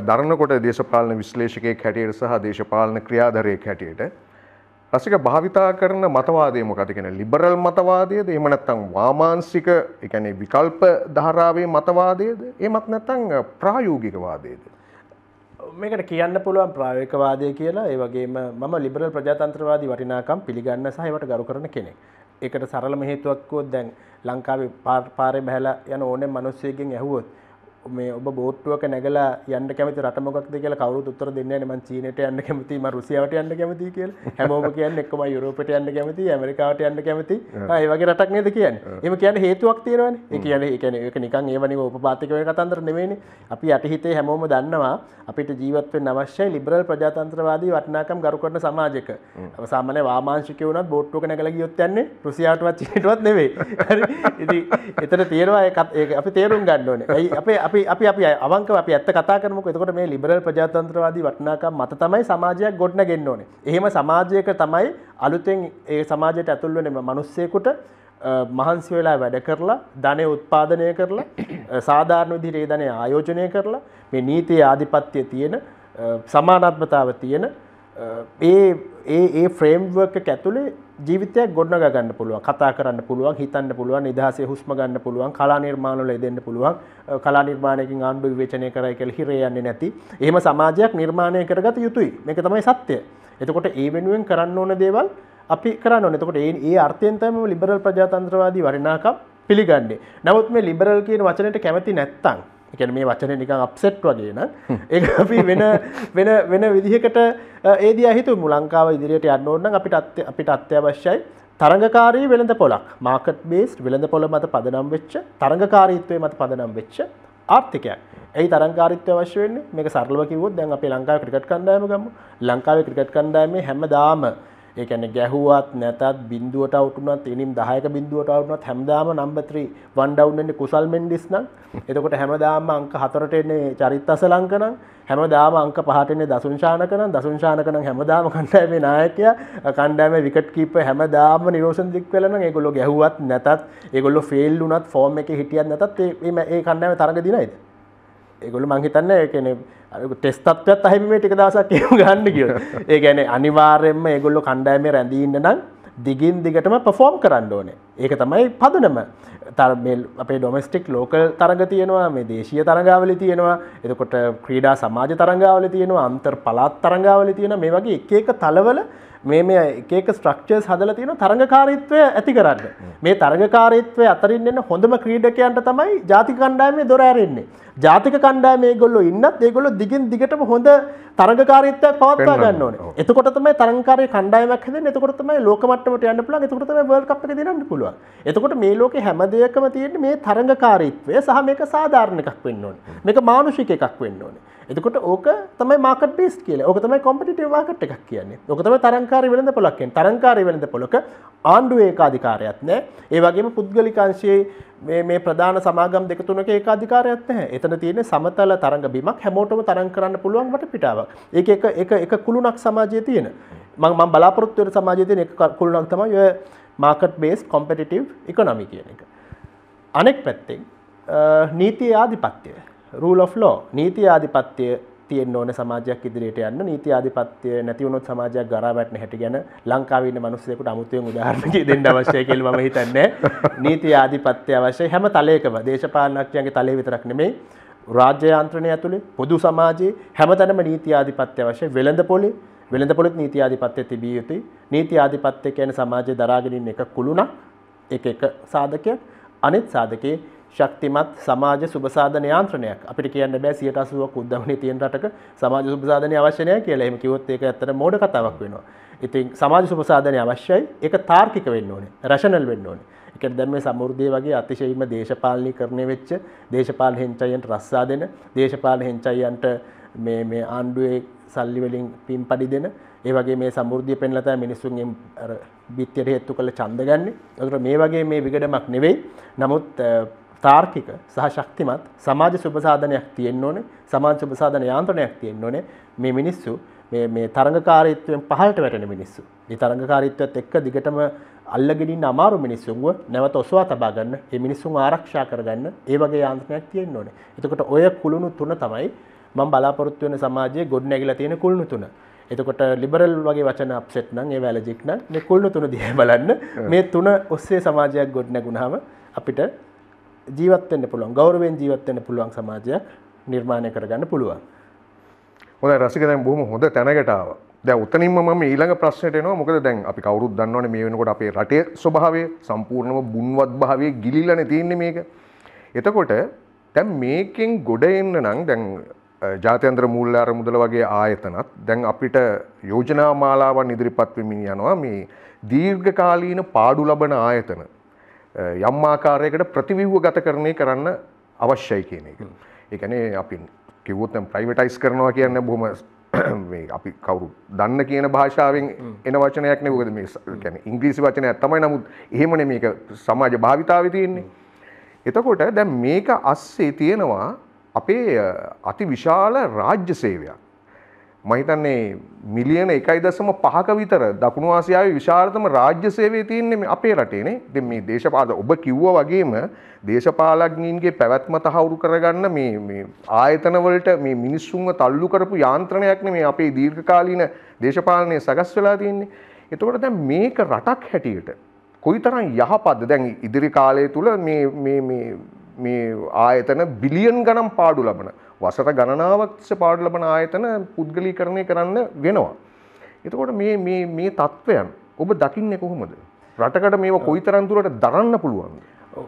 Speaker 2: දරනකොට දේශපාලන විශ්ලේෂකයෙක් හැටියට සහ දේශපාලන ක්‍රියාධරයෙක් හැටියට රසික භාවිතා කරන මතවාදය මොකද කියන ලිබරල් මතවාදයද? එහෙම නැත්නම් වාමාංශික ඒ කියන්නේ විකල්ප ධාරාවේ මතවාදයද? එහෙමත් නැත්නම් ප්‍රායෝගික වාදයේද
Speaker 1: මේකට කියන්න පුළුවන් ප්‍රායෝගිකවාදය කියලා. ඒ වගේම මම ලිබරල් ප්‍රජාතන්ත්‍රවාදී වටිනාකම් පිළිගන්න සහ ඒවට ගරු කරන කෙනෙක්. ඒකට සරලම හේතුවක් කිව්වොත් දැන් ලංකාවේ පාරේ බහැලා යන ඕනෙම මිනිස්සෙකින් ඇහුවොත් මේ ඔබ බෝට්ටුවක නැගලා යන්න කැමති රට මොකක්ද කියලා කවුරුත් උත්තර දෙන්නේ මං චීනයට යන්න කැමතියි මං රුසියාවට යන්න කැමතියි කියලා. හැමෝම කියන්නේ එක්කම යුරෝපයට යන්න කැමතියි ඇමරිකාවට යන්න කැමතියි. ආ ඒ වගේ රටක් නේද කියන්නේ? එහෙම කියන්නේ හේතුවක් තියෙනවනේ. ඒ කියන්නේ ඒ කියන්නේ ඒක නිකන් ඒවනේ උපපාතික වෙන කතන්දර නෙමෙයිනේ අපි යටිහිතේ හැමෝම දන්නවා අපිට ජීවත් වෙන්න අවශ්‍යයි ලිබරල් ප්‍රජාතන්ත්‍රවාදී වටිනාකම් ගරු කරන සමාජයක. සාමාන්‍ය වාමාංශිකයෝ වුණත් බෝට්ටුවක නැගලා ගියොත් යන්නේ නෙවෙයි. හරි. ඉතින් එතන තියෙනවා ඒක අපි තේරුම් ගන්න ඕනේ. ඇයි අපේ අපි අපි අපි අවංකව අපි ඇත්ත කතා කරමුකෝ එතකොට මේ ලිබරල් ප්‍රජාතන්ත්‍රවාදී වටිනාකම් මත තමයි සමාජයක් ගොඩනගෙන්න ඕනේ. එහෙම සමාජයක තමයි අලුතෙන් ඒ සමාජයට ඇතුල් වෙන මිනිස්සෙකුට මහන්සි වෙලා වැඩ කරලා ධනය උත්පාදනය කරලා අ, සාධාරණ විදිහට ඒ ධනය ආයෝජනය කරලා මේ නීතියේ ආධිපත්‍යය තියෙන අ, සමානාත්මතාව තියෙන අ, ඒ ඒ ඒ ෆ්‍රේම්වර්ක ඇතුළේ ජීවිතයක් ගොඩනග ගන්න පුළුවන් කතා කරන්න පුළුවන් හිතන්න පුළුවන් නිදහසේ හුස්ම ගන්න පුළුවන් කලා නිර්මාණවල යෙදෙන්න පුළුවන් අ, කලා නිර්මාණයකින් ආණ්ඩු විවේචනය කරයි කියලා හිරේ යන්නේ නැති එහෙම සමාජයක් නිර්මාණය කරගත යුතුයි මේක තමයි සත්‍යය එතකොට ඒ වෙනුවෙන් කරන්න ඕන දේවල් අපි කරන්න ඕනේ. එතකොට ඒ ඒ අර්ථයෙන් තමයි ලිබරල් ප්‍රජාතන්ත්‍රවාදී වරිණාකම් පිළිගන්නේ. නමුත් මේ ලිබරල් කියන වචනයට කැමති නැත්තම් ඒ කියන්නේ මේ වචනේ නිකන් අප්සෙට් වගේ නම් ඒක අපි වෙන වෙන වෙන විදිහකට අ, ඒ දිහා හිතුවමු. ලංකාව ඉදිරියට යන්න ඕන නම් අපිට අත්‍ය- අපිට අත්‍යවශ්‍යයි තරඟකාරී වෙළඳ පොලක් මාකට් බේස්ඩ් වෙළඳ පොළ මත පදනම් වෙච්ච තරඟකාරීත්වයේ මත පදනම් වෙච්ච ආර්ථිකයක්. ඇයි තරංකාරිත්වය අවශ්‍ය වෙන්නේ මේක සරලව කිව්වොත් දැන් අපේ ලංකාවේ ක්‍රිකට් කණ්ඩායම ගමු. ලංකාවේ ක්‍රිකට් කණ්ඩායමේ හැමදාම ඒ කියන්නේ ගැහුවත් නැතත් බිඳුවට අවුට් වුණත් එනින් 10ක බිඳුවට අවුට් වුණත් හැමදාම නම්බර් 3 වන් ඩවුන් වෙන්නේ කුසල් මෙන්ඩිස් නම්. එතකොට හැමදාම අංක 4ට එන්නේ චරිත් අසලංක නම්. හැමදාම අංක 5ට එන්නේ දසුන් ශානක නම්. දසුන් ශානක නම් හැමදාම කණ්ඩායමේ නායකයා. කණ්ඩායමේ විකට් කීපර් හැමදාම නිරෝෂන් දික් වෙලා නම් ඒගොල්ලෝ ගැහුවත් නැතත් ඒගොල්ලෝ ෆේල් වුණත් ෆෝම් එකේ හිටියත් නැතත් ඒ ඒ- ඒ කණ්ඩායමේ තරඟ දිනයිද? ඒගොල්ලෝ මං හිතන්නේ ඒ කියන්නේ ටෙස්ට් තත්ත්වයක් අහිමි මේ ටික දවසක් එහෙම ගන්න කියොත්. ඒ කියන්නේ අනිවාර්යයෙන්ම ඒගොල්ලෝ කණ්ඩායමේ රැඳී ඉන්න නම් දිගින් දිගටම perform කරන්න ඕනේ. ඒක තමයි පදනම. තර මේ අපේ ඩොමස්ටික් ලෝකල් තරඟ තියෙනවා මේ දේශීය තරඟාවලි තියෙනවා එතකොට ක්‍රීඩා සමාජ තරඟාවලි තියෙනවා අන්තර් පළාත් තරඟාවලි තියෙනවා මේ වගේ එක එක තලවල මේ මේ එක එක ස්ට්‍රක්චර්ස් හදලා තියෙන තරඟකාරීත්වය ඇති කරන්න. මේ තරඟකාරීත්වය අතරින් එන්න හොඳම ක්‍රීඩකයන්ට තමයි ජාතික කණ්ඩායමේ දොර ඇරෙන්නේ. ජාතික කණ්ඩායමේ ඒගොල්ලෝ ඉන්නත් ඒගොල්ලෝ දිගින් දිගටම හොඳ තරඟකාරීත්වයක් පවත්වා. ගන්න ඕනේ. එතකොට තමයි තරංකාරී කණ්ඩායමක් හැදෙන්නේ. එතකොට තමයි ලෝක මට්ටමට යන්න පුළුවන්. එතකොට තමයි වර්ල්ඩ් කප් එක දිනන්න පුළුවන්. එතකොට මේ ලෝකේ හැම දෙයකම තියෙන්නේ මේ තරංගකාරීත්වය සහ මේක සාධාරණ එකක් වෙන්න ඕනේ. මේක මානුෂික එකක් වෙන්න ඕනේ. එතකොට ඕක තමයි මාකට් බේස්ඩ් කියලා. ඕක තමයි කොම්පිටිටිව් මාකට් එකක් කියන්නේ. ඕක තමයි තරංකාරී වෙළඳ පොලක් කියන්නේ. තරංකාරී වෙළඳ පොලක ආණ්ඩුවේ ඒකාධිකාරයක් නැහැ. ඒ වගේම පුද්ගලික අංශයේ මේ මේ ප්‍රධාන සමාගම් දෙක තුනක ඒකාධිකාරයක් නැහැ. එතන තියෙන්නේ සමතල තරංග බිමක් හැමෝටම තරංග කරන්න පුළුවන් වටපිටාවක්. ඒක එක එක එක කුළුණක් සමාජයේ තියෙන. මම මම බලාපොරොත්තු වෙන සමාජයේ තියෙන එක කුළුණක් තමයි ඔය මාකට් බේස්ඩ් කොම්පිටිටිව් ඉකොනොමි කියන එක. අනෙක් පැත්තෙන් අ, නීතිය ආධිපත්‍යය රූල් of law නීති ආධිපත්‍යය තියෙන්න ඕන සමාජයක් ඉදිරියට යන්න. නීති ආධිපත්‍යය නැති වුණොත් සමාජයක් ගරා වැටෙන හැටි ගැන ලංකාවේ ඉන්න මිනිස්සුෙකුට අමුතුවෙන් උදාහරණයක් දෙන්න අවශ්‍යයි කියලා මම හිතන්නේ. නීති ආධිපත්‍යය අවශ්‍යයි. හැම තලයකම දේශපාලනඥයන්ගේ තලයේ විතරක් නෙමෙයි. රාජ්‍ය යාන්ත්‍රණය ඇතුලේ පොදු සමාජයේ හැමතැනම නීති ආධිපත්‍ය අවශ්‍යයි. වෙළඳ පොලේ වෙළඳ පොලෙත් නීති ආධිපත්‍ය තිබිය යුතුයි. නීති ආධිපත්‍ය කියන්නේ සමාජයේ දරාගෙන ඉන්න එක කුළුණක් එක එක සාධකයක්. අනිත් සාධකයේ ශක්තිමත් සමාජ සුබසාධන යාන්ත්‍රණයක් අපිට කියන්න බෑ 80ක් උද්දමනයේ තියෙන රටක සමාජ සුබසාධනය අවශ්‍ය නැහැ කියලා. එහෙම කිව්වොත් ඒක ඇත්තට මෝඩ කතාවක් වෙනවා. ඉතින් සමාජ සුබසාධනය අවශ්‍යයි. ඒක තාර්කික වෙන්න ඕනේ. රෂනල් වෙන්න ඕනේ. ඒ කියන්නේ දැන් මේ සමෘද්ධිය වගේ අතිශයින්ම දේශපාලනීකරණය වෙච්ච දේශපාලන හෙන්චයන්ට රස්සා දෙන දේශපාලන හෙන්චයන්ට මේ මේ ආණ්ඩුවේ සල්ලි වලින් පින්පඩි දෙන ඒ වගේ මේ සමෘද්ධිය පෙන්ලා තමයි මිනිස්සුන්ගෙන් අර බිත්තියට හේතු කළ ඡන්ද ගන්න. ඒකට මේ වගේ මේ විගඩමක් නෙවෙයි. නමුත් අ, තාර්කික සහ ශක්තිමත් සමාජ සුබසාධනයක් තියෙන්න ඕනේ. සමාජ සුබසාධන යාන්ත්‍රණයක් තියෙන්න ඕනේ. මේ මිනිස්සු මේ මේ තරඟකාරීත්වයෙන් පහළට වැටෙන මිනිස්සු. මේ තරඟකාරීත්වයත් එක්ක දිගටම අල්ලගෙන ඉන්න අමාරු මිනිස්සුන්ව නැවත ඔසවා තබා ගන්න, මේ මිනිස්සුන් ආරක්ෂා කරගන්න ඒ වගේ යාන්ත්‍රණයක් තියෙන්න ඕනේ. එතකොට ඔය කුළුණු තුන තමයි මම බලාපොරොත්තු වෙන සමාජයේ ගොඩනැගිලා තියෙන කුළුණු තුන. එතකොට ලිබරල් වගේ වචන අප්සෙට් නම් ඒ වැලජික් නම් මේ කුළුණු තුන දිහා බලන්න මේ තුන ඔස්සේ සමාජයක් ගොඩනැගුණාම අපිට ජීවත් වෙන්න පුළුවන්. ගෞරවයෙන් ජීවත් වෙන්න පුළුවන් සමාජයක් නිර්මාණය කරගන්න පුළුවන්.
Speaker 2: හොඳ රසික දැන් බොහොම හොඳ තැනකටාව දැන් උතනින්ම මම ඊළඟ ප්‍රශ්නයට එනවා. මොකද දැන් අපි කවුරුත් දන්නවනේ මේ වෙනකොට අපේ රටේ ස්වභාවය සම්පූර්ණම බුන්වත් භාවයේ ගිලිලානේ තියෙන්නේ මේක. එතකොට දැන් මේකෙන් ගොඩ එන්න නම් දැන් අ, ජාත්‍යන්තර මූල්‍ය අරමුදල වගේ ආයතනත් දැන් අපිට යෝජනා මාලාවන් ඉදිරිපත් වෙමින් යනවා. මේ දීර්ඝකාලීන පාඩු ලබන ආයතන. අ, යම් ආකාරයකට ප්‍රතිව්‍යුහ ගතකරණය කරන්න අවශ්‍යයි කියන එක. ඒ කියන්නේ අපි කිව්වොත් ප්‍රයිවටයිස් කරනවා කියන්නේ බොහොම අපි කවුරු දන්න කියන භාෂාවෙන් එන වචනයක් නෙවෙයි මොකද මේ කියන්නේ ඉංග්‍රීසි වචනයක් තමයි නමුත් එහෙමනේ මේක සමාජ භාවිතාවේ තියෙන්නේ. එතකොට දැන් මේක අස්සේ තියෙනවා අපේ අති විශාල රාජ්‍ය සේවයක්. මහිතන්නේ මිලියන එකයි දසම පහක විතර දකුණු ආසියාවේ විශාලතම රාජ්‍ය සේවය තියන්නේ මේ අපේ රටේනේ ඉතින් මේ දේශපාල ඔබ කිව්ව වගේම දේශපාලඥයින්ගේ පැවැත්ම තහවුරු කරගන්න මේ මේ ආයතනවලට මේ මිනිස්සුන්ව තල්ලු කරපු යාන්ත්‍රණයක්නේ මේ අපේ දීර්ඝකාලීන දේශපාලනය සකස් වෙලා තියෙන්නේ. එතකොට දැන් මේක රටක් හැටියට කොයිතරම් යහපත්ද? දැන් ඉදිරි කාලය තුල මේ මේ මේ මේ ආයතන බිලියන් ගණන් පාඩු ලබන වසර ගණනාවක් තිස්සේ පාඩු ලබන ආයතන පුද්ගලීකරණය කරන්න වෙනවා. එතකොට මේ මේ මේ තත්ත්වයන් ඔබ දකින්නේ කොහොමද? රටකට මේව කොයිතරම් දුරට දරන්න පුළුවන්ද?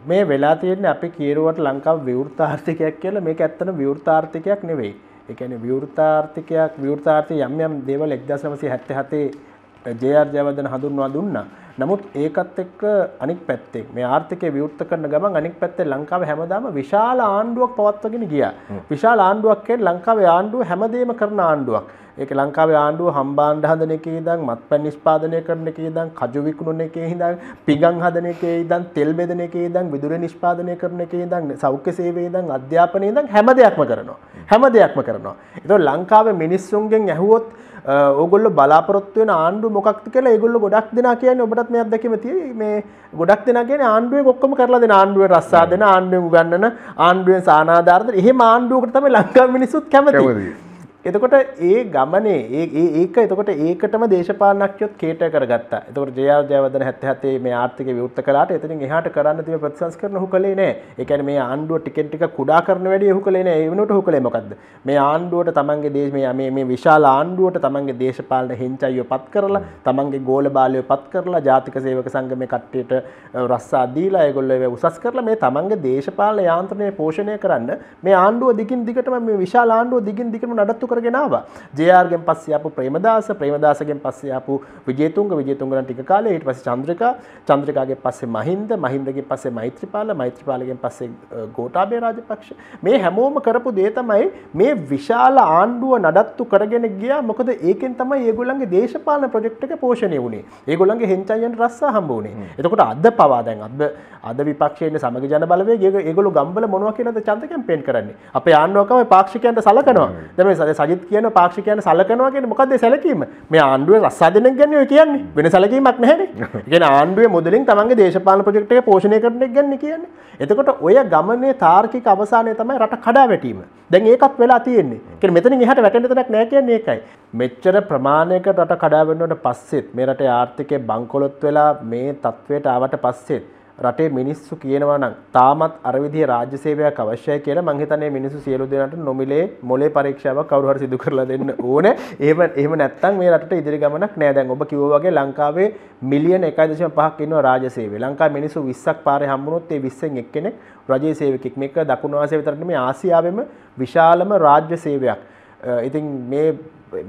Speaker 1: මේ වෙලා තියෙන්නේ අපි කියරුවට ලංකාව විවෘතාර්ථිකයක් කියලා මේක ඇත්තන විවෘතාර්ථිකයක් නෙවෙයි. ඒ කියන්නේ විවෘතාර්ථිකයක් විවෘතාර්ථය යම් යම් දේවල් 1977 ජේ.ආර් ජයවර්ධන හඳුන්වා දුන්නා. නමුත් ඒකත් එක්ක අනික් පැත්තේ මේ ආර්ථිකය විවෘත කරන ගමන් අනික් පැත්තේ ලංකාවේ හැමදාම විශාල ආණ්ඩුවක් පවත්වගෙන ගියා. විශාල ආණ්ඩුවක් කියන්නේ ලංකාවේ ආණ්ඩුව හැමදේම කරන ආණ්ඩුවක්. ඒක ලංකාවේ ආණ්ඩුව හම්බාණ්ඩ හදන එකේ ඉඳන් මත්පැන් නිෂ්පාදනය කරන එකේ ඉඳන් කජු විකුණන එකේ ඉඳන් පිගම් හදන එකේ ඉඳන් තෙල් බෙදන එකේ ඉඳන් විදුලි නිෂ්පාදනය කරන එකේ ඉඳන් සෞඛ්‍ය සේවයේ ඉඳන් අධ්‍යාපනයේ ඉඳන් හැම දෙයක්ම කරනවා. හැම දෙයක්ම කරනවා. ඒතකොට ලංකාවේ මිනිස්සුන්ගෙන් ඇහුවොත් ඕගොල්ල බලාපොරොත්තු වෙන ආණ්ඩුව මොකක්ද කියලා ඒගොල්ලෝ ගොඩක් දෙනා කියන්නේ ඔබටත් මේ අත්දැකීම තියෙයි. මේ ගොඩක් දෙනා කියන්නේ ආණ්ඩුවේ ඔක්කොම කරලා දෙන ආණ්ඩුවේ රස්සා දෙන ආණ්ඩුවෙන් උගන්නන ආණ්ඩුවෙන් සානාධාර දෙන. එහෙම ආණ්ඩුවකට තමයි ලංකාවේ මිනිස්සුත් කැමති. එතකොට ඒ ගමනේ ඒ ඒක එතකොට ඒකටම දේශපාලනඥයොත් කේට කරගත්තා. එතකොට ජේ.ආර් ජයවර්ධන 77 මේ ආර්ථික විවෘත කළාට එතනින් එහාට කරන්න තියෙන ප්‍රතිසංස්කරණ ඔහු කළේ නෑ. ඒ කියන්නේ මේ ආණ්ඩුව ටිකෙන් ටික කුඩා කරන වැඩි ඔහු කළේ නෑ. ඒ වෙනුවට ඔහු කළේ මොකද්ද? මේ ආණ්ඩුවට තමන්ගේ දේශ මේ මේ මේ විශාල ආණ්ඩුවට තමන්ගේ දේශපාලන හෙන්චයිව පත් කරලා, තමන්ගේ ගෝල බාලයව පත් කරලා, ජාතික සේවක සංගමේ කට්ටියට රස්සා දීලා ඒගොල්ලෝ ඒව උසස් කරලා මේ තමන්ගේ දේශපාලන යාන්ත්‍රණය පෝෂණය කරන්න මේ ආණ්ඩුව දිගින් දිගටම මේ විශාල ආණ්ඩුව දිගින් දිගටම නඩත්තු කරගෙන ආවා. ජේආර්ගෙන් පස්සේ ආපු ප්‍රේමදාස ප්‍රේමදාසගෙන් පස්සේ ආපු විජේතුංග. විජේතුංග නම් ටික කාලේ ඊට පස්සේ චන්ද්‍රිකා. චන්ද්‍රිකාගෙන් පස්සේ මහින්ද මහින්දගෙන් පස්සේ මෛත්‍රීපාල මෛත්‍රීපාලගෙන් පස්සේ ගෝඨාභය රාජපක්ෂ. මේ හැමෝම කරපු දේ තමයි මේ විශාල ආණ්ඩුව නඩත්තු කරගෙන ගියා. මොකද ඒකෙන් තමයි ඒගොල්ලන්ගේ දේශපාලන ප්‍රොජෙක්ට් එක පෝෂණය වුණේ. ඒගොල්ලන්ගේ හෙන්චයන් රස්සා හම්බ වුණේ. එතකොට අද පවා දැන් අද අද විපක්ෂයේ සමග ජන බලවේගය ඒගොල්ලෝ ගම්බල මොනවා කියලාද ඡන්ද කැම්පේන් කරන්නේ? අපේ ආණ්ඩුවකම පාක්ෂිකයන්ට සලකනවා. දැන් මේ සජිත් කියන පාක්ෂිකයන් සලකනවා කියන්නේ මොකක්ද සැලකීම? මේ ආණ්ඩුවේ රස්සා දෙනෙක් ගැන ඔය කියන්නේ. වෙන සැලකීමක් නැහැනේ. ඒ කියන්නේ ආණ්ඩුවේ මුදලින් තමන්ගේ දේශපාලන ප්‍රොජෙක්ට් එක පෝෂණය කරන එක ගැන කියන්නේ. එතකොට ඔය ගමනේ තාර්කික අවසානය තමයි රට කඩා වැටීම. දැන් ඒකත් වෙලා තියෙන්නේ. කියන්නේ මෙතනින් එහාට වැටෙන්න තැනක් නැහැ කියන්නේ ඒකයි. මෙච්චර ප්‍රමාණයක රට කඩා වෙනවට පස්සෙත් මේ රටේ ආර්ථිකය බංකොලොත් වෙලා මේ තත්වයට ආවට පස්සෙත් රටේ මිනිස්සු කියනවා නම් තාමත් අර විදිහේ රාජ්‍ය සේවයක් අවශ්‍යයි කියලා මං හිතන්නේ මිනිස්සු සියලු දෙනාට නොමිලේ මොලේ පරීක්ෂාවක් කවුරු හරි සිදු කරලා දෙන්න ඕනේ. එහෙම එහෙම නැත්නම් මේ රටට ඉදිරි ගමනක් නෑ. දැන් ඔබ කිව්වා වගේ ලංකාවේ මිලියන 1.5ක් ඉන්නවා රාජ්‍ය සේවය. ලංකාවේ මිනිස්සු 20ක් පාරේ හම්බුනොත් ඒ 20න් එක්කෙනෙක් රජයේ සේවකෙක්. මේක දකුණු ආසියාව විතරක් නෙමෙයි ආසියාවෙම විශාලම රාජ්‍ය සේවයක්. ඉතින් මේ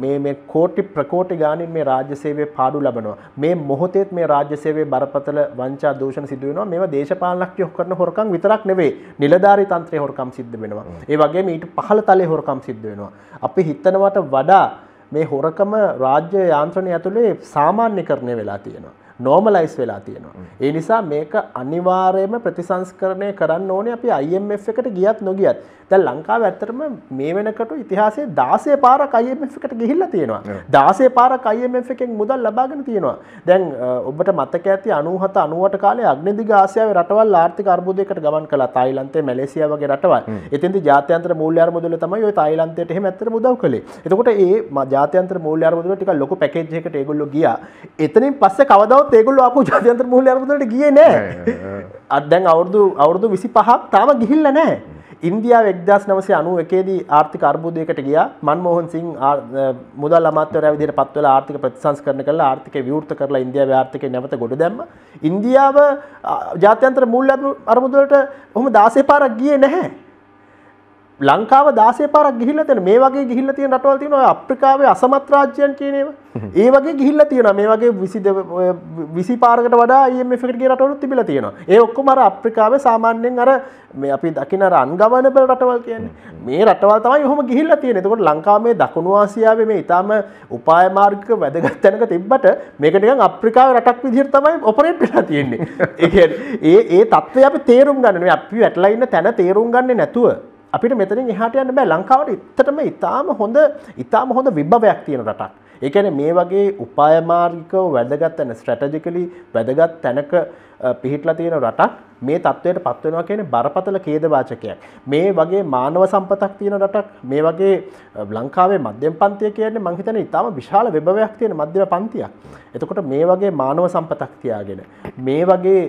Speaker 1: මේ මේ කෝටි ප්‍රකෝටි ගානින් මේ රාජ්‍ය සේවය පාඩු ලබනවා. මේ මොහොතේත් මේ රාජ්‍ය සේවයේ බරපතල වංචා දූෂණ සිදු වෙනවා. මේවා දේශපාලනඥයෝ කරන හොරකම් විතරක් නෙවෙයි නිලධාරී තන්ත්‍රයේ හොරකම් සිද්ධ වෙනවා. ඒ වගේම ඊට පහළ තලයේ හොරකම් සිද්ධ වෙනවා. අපි හිතනවට වඩා මේ හොරකම රාජ්‍ය යාන්ත්‍රණය ඇතුලේ සාමාන්‍යකරණය වෙලා තියෙනවා නෝමලයිස් වෙලා තියෙනවා. ඒ නිසා මේක අනිවාර්යයෙන්ම ප්‍රතිසංස්කරණය කරන්න ඕනේ අපි IMF එකට ගියත් නොගියත්. දැන් ලංකාවේ ඇත්තටම මේ වෙනකොට ඉතිහාසයේ 16 පාරක් IMF එකට ගිහිල්ලා තියෙනවා. 16 පාරක් IMF එකෙන් මුදල් ලබාගෙන තියෙනවා. දැන් ඔබට මතක ඇති 97 98 කාලේ අග්නිදිග ආසියාවේ රටවල් ආර්ථික අර්බුදයකට ගමන් කළා. තායිලන්තේ මැලේසියා වගේ රටවල්. එතෙන්දී ජාත්‍යන්තර මූල්‍ය අරමුදල තමයි ওই තායිලන්තයට එහෙම ඇත්තටම උදව් කළේ. එතකොට ඒ ජාත්‍යන්තර මූල්‍ය අරමුදල ටිකක් ලොකු පැකේජ් එකකට ඒගොල්ලෝ ගියා. එතනින් පස්සේ කවදාවත් කවදාවත් ඒගොල්ලෝ ආපු ජාත්‍යන්තර මූල්‍ය අරමුදලට ගියේ නෑ. අද දැන් අවුරුදු අවුරුදු 25ක් තාම ගිහිල්ලා නෑ. ඉන්දියාව 1991 දී ආර්ථික අර්බුදයකට ගියා. මන්මෝහන් සිං මුදල් අමාත්‍යවරයා විදිහට පත් වෙලා ආර්ථික ප්‍රතිසංස්කරණ කරලා ආර්ථිකය විවෘත කරලා ඉන්දියාවේ ආර්ථිකය නැවත ගොඩ දැම්මා. ඉන්දියාව ජාත්‍යන්තර මූල්‍ය අරමුදලට ඔහොම 16 පාරක් ගියේ නැහැ. ලංකාව දාසේ පාරක් ගිහිල්ලා තියෙන මේ වගේ ගිහිල්ලා තියෙන රටවල් තියෙනවා අප්‍රිකාවේ අසමත් රාජ්‍යයන් කියන ඒවා. ඒ වගේ ගිහිල්ලා තියෙනවා මේ වගේ 22 20 පාරකට වඩා IMF එකට ගිය රටවලුත් තිබිලා තියෙනවා. ඒ ඔක්කොම අර අප්‍රිකාවේ සාමාන්‍යයෙන් අර මේ අපි දකින අර අන්ගවර්නබල් රටවල් කියන්නේ. මේ රටවල් තමයි ඔහොම ගිහිල්ලා තියෙන්නේ. එතකොට ලංකාව දකුණු ආසියාවේ මේ ඊටාම උපාය මාර්ගික වැදගත් තැනක තිබ්බට මේක නිකන් අප්‍රිකාවේ රටක් විදිහට තමයි ඔපරේට් වෙලා තියෙන්නේ. ඒ කියන්නේ ඒ ඒ தත්ත්වය අපි තේරුම් ගන්න නෙවෙයි අපි වැටලා ඉන්න තැන තේරුම් ගන්නේ නැතුව අපිට මෙතනින් එහාට යන්න බෑ ලංකාවට ඉත්තටම ඉතාම හොඳ ඉතාම හොඳ විභවයක් තියෙන රටක්. ඒකැන මේ වගේ උපායමාර්ගිකව වැදගත් ඇන ස්ට්‍රටජිකලි වැදගත් තැනක පිහිටලා තියෙන රටක් මේ තත්ත්වයට පත්වෙනවා කියන බරපතල කේදවාචකයක්. මේ වගේ මානව සම්පතක් තියෙන රටක් මේ වගේ ලංකාවේ මධ්‍යම පන්තිය කියන්නේ මං හිතන්නේ ඉතාම විශාල වෙබවයක් තියෙන මධ්‍යම පන්තියක්. එතකොට මේ වගේ මානව සම්පතක් තියාගෙන මේ වගේ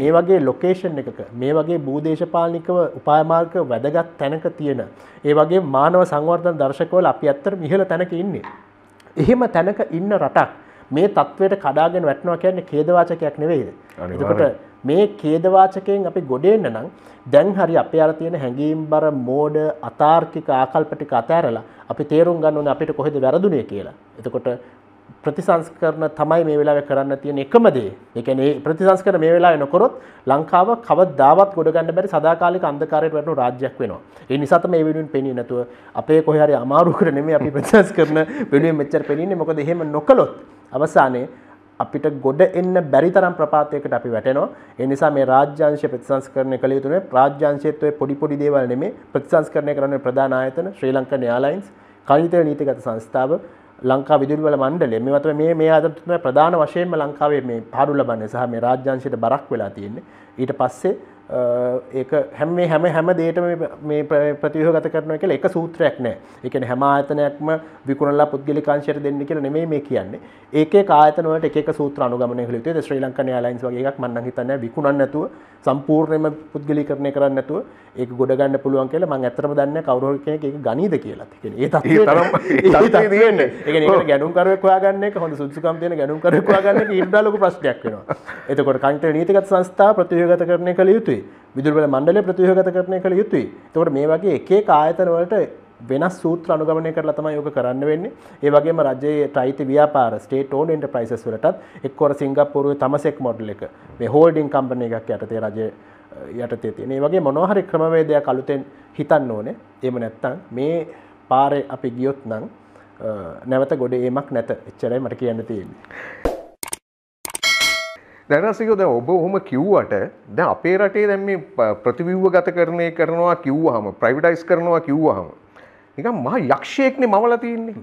Speaker 1: මේ වගේ ලොකේෂන් එකක මේ වගේ භූදේශපාලනිකව උපායමාර්ග වැදගත් තැනක තියෙන ඒ වගේ මානව සංවර්ධන දර්ශකවල අපි ඇත්තට ඉහළ තැනක ඉන්නේ. එහෙම තැනක ඉන්න රටක් මේ තත්ත්වයට කඩාගෙන වැටනවා කියන්නේ ඛේදවාචකයක් නෙවෙයිද? එතකොට මේ ඛේදවාචකයෙන් අපි ගොඩෙන්න නම් දැන් හරි අපේ අර තියෙන හැඟීම්බර මෝඩ අතාර්කික ආකල්ප ටික අතෑරලා අපි තේරුම් ගන්න ඕනේ අපිට කොහෙද වැරදුනේ කියලා. එතකොට ප්‍රතිසංස්කරණ තමයි මේ වෙලාවේ කරන්න තියෙන එකම දේ. ඒ කියන්නේ ප්‍රතිසංස්කරණ මේ වෙලාවේ නොකරොත් ලංකාව කවදාවත් ගොඩ ගන්න බැරි සදාකාලික අන්ධකාරයට වැටෙන රාජ්‍යයක් වෙනවා. ඒ නිසා තමයි මේ වෙනුවෙන් පෙනී නැතුව අපේ කොහේ හරි අමාරුවකට නෙමෙයි අපි ප්‍රතිසංස්කරණ වෙනුවෙන් මෙච්චර පෙනීන්නේ. මොකද එහෙම නොකළොත් අවසානයේ අපිට ගොඩ එන්න බැරි තරම් ප්‍රපාතයකට අපි වැටෙනවා. ඒ නිසා මේ රාජ්‍යාංශය ප්‍රතිසංස්කරණය කළ යුතුනේ. රාජ්‍යාංශයේත් ඔය පොඩි පොඩි දේවල් නෙමෙයි ප්‍රතිසංස්කරණය කරන ප්‍රධාන ආයතන ශ්‍රී ලංකන් එයාලයින්ස්, කනිතේ නීතිගත සංස්ථාව, ලංකා විදුලිවල මණ්ඩලය මේ වත මේ මේ අතර තමයි ප්‍රධාන වශයෙන්ම ලංකාවේ මේ පාඩු ලබන්නේ සහ මේ රාජ්‍යාංශයට බරක් වෙලා තියෙන්නේ. ඊට පස්සේ ඒක හැම හැම හැම දේටම මේ ප්‍රතිවහගත කරන කියලා එක සූත්‍රයක් නෑ. ඒ කියන්නේ හැම ආයතනයක්ම විකුණලා පුද්ගලික අංශයට දෙන්න කියලා නෙමෙයි මේ කියන්නේ. ඒක වලට එක එක සූත්‍ර අනුගමනය කළ යුතුයි. ශ්‍රී ලංකන් එයාලයින්ස් වගේ එකක් මම නම් හිතන්නේ විකුණන්න නැතුව සම්පූර්ණයෙන්ම පුද්ගලීකරණය කරන්න නැතුව ඒක ගොඩ ගන්න පුළුවන් කියලා මම ඇත්තටම දන්නේ කවුරු කෙනෙක් ගනීද කියලා. ඒ ඒ. ඒ ගැනුම් කරුවෙක් හොයාගන්න එක හොඳ සුදුසුකම් තියෙන ගැනුම් කරුවෙක් හොයාගන්න එක ඊට වඩා ලොකු ප්‍රශ්නයක් වෙනවා. එතකොට කන්ට්‍රේ නීතිගත සංස්ථා ප්‍රතිව්‍යුහගත කරණය කළ යුතුයි. විදුලිවල මණ්ඩලය ප්‍රතිව්‍යුහගත කරණය කළ යුතුයි. එතකොට මේ වගේ එක එක ආයතන වලට වෙනස් සූත්‍ර අනුගමනය කරලා තමයි යෝග කරන්න වෙන්නේ. ඒ වගේම රජයේ ටයිති ව්‍යාපාර ස්ටේට් ඕන් එන්ටර්ප්‍රයිසස් වලටත් එක්කවර සිංගප්පූරුවේ තමසෙක් මොඩල් එක මේ හෝල්ඩින් කම්පැනි එකක් යටතේ රජය යටතේ තියෙන. ඒ වගේ මොනවා හරි ක්‍රමවේදයක් අලුතෙන් හිතන්න ඕනේ. එහෙම නැත්නම් මේ පාරේ අපි ගියොත් නම් නැවත ගොඩ ඒමක් නැත. එච්චරයි මට කියන්න තියෙන්නේ.
Speaker 2: දැනසිකෝ දැන් ඔබ ඔහොම කිව්වට දැන් අපේ රටේ දැන් මේ ප්‍රතිව්‍යුහ ගත කරණය කරනවා කිව්වහම ප්‍රයිවටයිස් කරනවා කිව්වහම නිකන් මහා යක්ෂයෙක්නේ මවලා තියෙන්නේ.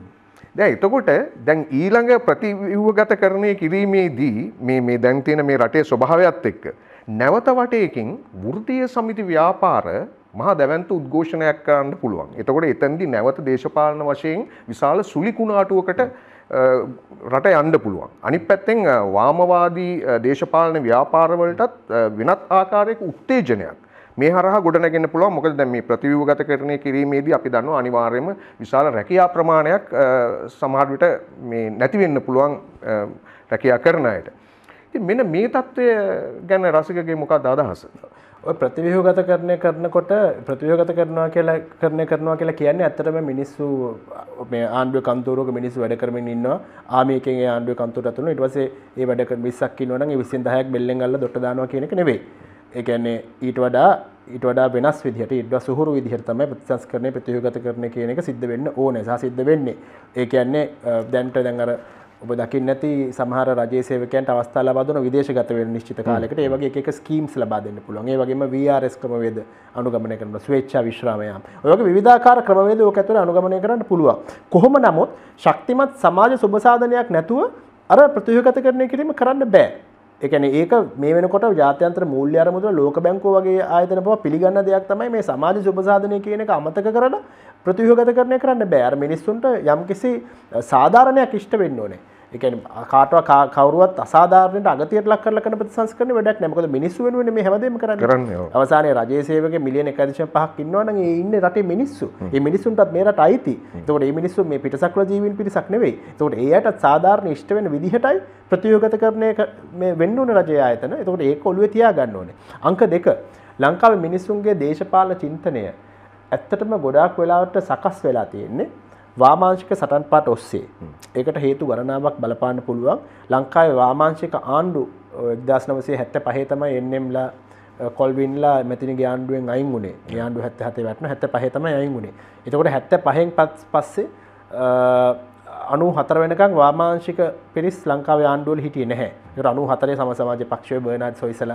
Speaker 2: දැන් එතකොට දැන් ඊළඟ ප්‍රතිව්‍යුහ ගත කරණය කිරීමේදී මේ මේ දැන් තියෙන මේ රටේ ස්වභාවයත් එක්ක නැවත වටයකින් වෘත්තීය සමිති ව්‍යාපාර මහා දැවන්ත උද්ඝෝෂණයක් කරන්න පුළුවන්. එතකොට එතනදී නැවත දේශපාලන වශයෙන් විශාල සුළි කුණාටුවකට රට යන්න පුළුවන්. අනිත් පැත්තෙන් වාමවාදී දේශපාලන ව්‍යාපාරවලටත් වෙනත් ආකාරයක උත්තේජනයක් මේ හරහා ගොඩනැගෙන පුළුවන් මොකද දැන් මේ ප්‍රතිව්‍යුහගත කරණය කිරීමේදී අපි දන්නවා අනිවාර්යයෙන්ම විශාල රැකියා ප්‍රමාණයක් සමහර විට මේ නැති වෙන්න පුළුවන් රැකියා කරන අයට. ඉතින් මෙන්න මේ தත්ත්වය ගැන රසිකගේ මොකක්ද අදහස?
Speaker 1: ඔය ප්‍රතිව්‍යුහගත කරණය කරනකොට ප්‍රතිව්‍යුහගත කරනවා කියලා කරණය කරනවා කියලා කියන්නේ ඇත්තටම මිනිස්සු මේ ආණ්ඩුවේ කන්තෝරුවක මිනිස්සු වැඩ කරමින් ඉන්නවා ආමියකින් ඒ ආණ්ඩුවේ කන්තෝරට අතුන ඊට පස්සේ ඒ වැඩ කර 20ක් ඉන්නවා නම් ඒ 210ක් බෙල්ලෙන් අල්ල දොට්ට දානවා කියන එක නෙවෙයි. ඒ කියන්නේ ඊට වඩා ඊට වඩා වෙනස් විදිහට ඊට වඩා සුහුරු විදිහට තමයි ප්‍රතිසංස්කරණය ප්‍රතිව්‍යුහගත කරණය කියන එක සිද්ධ වෙන්න ඕනේ සහ සිද්ධ වෙන්නේ. ඒ කියන්නේ දැන්ට දැන් අර ඔබ දකින්න නැති සමහර රජයේ සේවකයන්ට අවස්ථා ලබා දුන විදේශගත වෙන නිශ්චිත කාලයකට ඒ වගේ එක ස්කීම්ස් ලබා දෙන්න පුළුවන්. ඒ වගේම VRS ක්‍රමවේද අනුගමනය කරන ස්වේච්ඡා විශ්‍රාම යාම. ඔය වගේ විවිධාකාර ක්‍රමවේද ඔක ඇතුළේ අනුගමනය කරන්න පුළුවන්. කොහොම නමුත් ශක්තිමත් සමාජ සුබ සාධනයක් නැතුව අර ප්‍රතිව්‍යුහගත කරණය කිරීම කරන්න බෑ. එකන ඒක මේ වෙනකොට ජාත්‍යන්ත්‍ර මූල්‍ය අරමුදල ලෝක බැංකෝ වගේ ආයතන පව පිළිගන්න දෙයක් තමයි මේ සමාජ සුපසාධනය කියන එක අමතක කරන ප්‍රතිව්‍යුහගත කරණය කරන්න බෑ. අර මිනිස්සුන්ට යම්කිසි සාධාරණයක් ඉෂ්ට වෙන්න ඕනේ. එකන කාටව කවරුවත් අසාධාරණයට අගතියට ලක් කරලා කරන ප්‍රතිසංස්කරණ වැඩක් නැහැ. මොකද මිනිස්සු වෙනුවෙන් මේ හැමදේම කරන්නේ. අවසානයේ රජයේ සේවක මිලියන 1.5ක් ඉන්නවනම් ඒ ඉන්නේ රටේ මිනිස්සු. ඒ මිනිස්සුන්ටත් මේ රට අයිති. මේ මිනිස්සු මේ පිටසක්වල ජීවීන් පිරිසක් නෙවෙයි. එතකොට ඒ අයටත් සාධාරණ ඉෂ්ට වෙන විදිහටයි ප්‍රතියෝගත කරණය මේ වෙන්න ඕන රජයේ ආයතන. එතකොට ඒක ඔළුවේ තියාගන්න ඕනේ. අංක දෙක ලංකාවේ මිනිස්සුන්ගේ දේශපාලන චින්තනය ඇත්තටම ගොඩාක් වෙලාවට සකස් වෙලා තියෙන්නේ වාමාංශික සටන් පාට ඔස්සේ ඒකට හේතු ගණනාවක් බලපාන්න පුළුවන්. ලංකාවේ වාමාංශික ආණ්ඩු එක්දස් නවසේ හැත්ත පහේ තමයි එන්නෙම්ලා කොල්වින්ලා මැතිනි ආණ්ඩුවෙන් අයින් වුණේ. ආණ්ඩු හැත්ත හතේ වැටන හැත්ත පහතම අයින් වුණේ. එතකොට හැත්ත පහෙන් පත් පස්සේ අනු හතර වෙනකම් වාමාංශික පිරිස් ලංකාවේ ආණ්ඩුවල හිටියේ නැහැ. රනු හතරේ සම සමාජ පක්ෂය බර්නාඩ් සොයිසල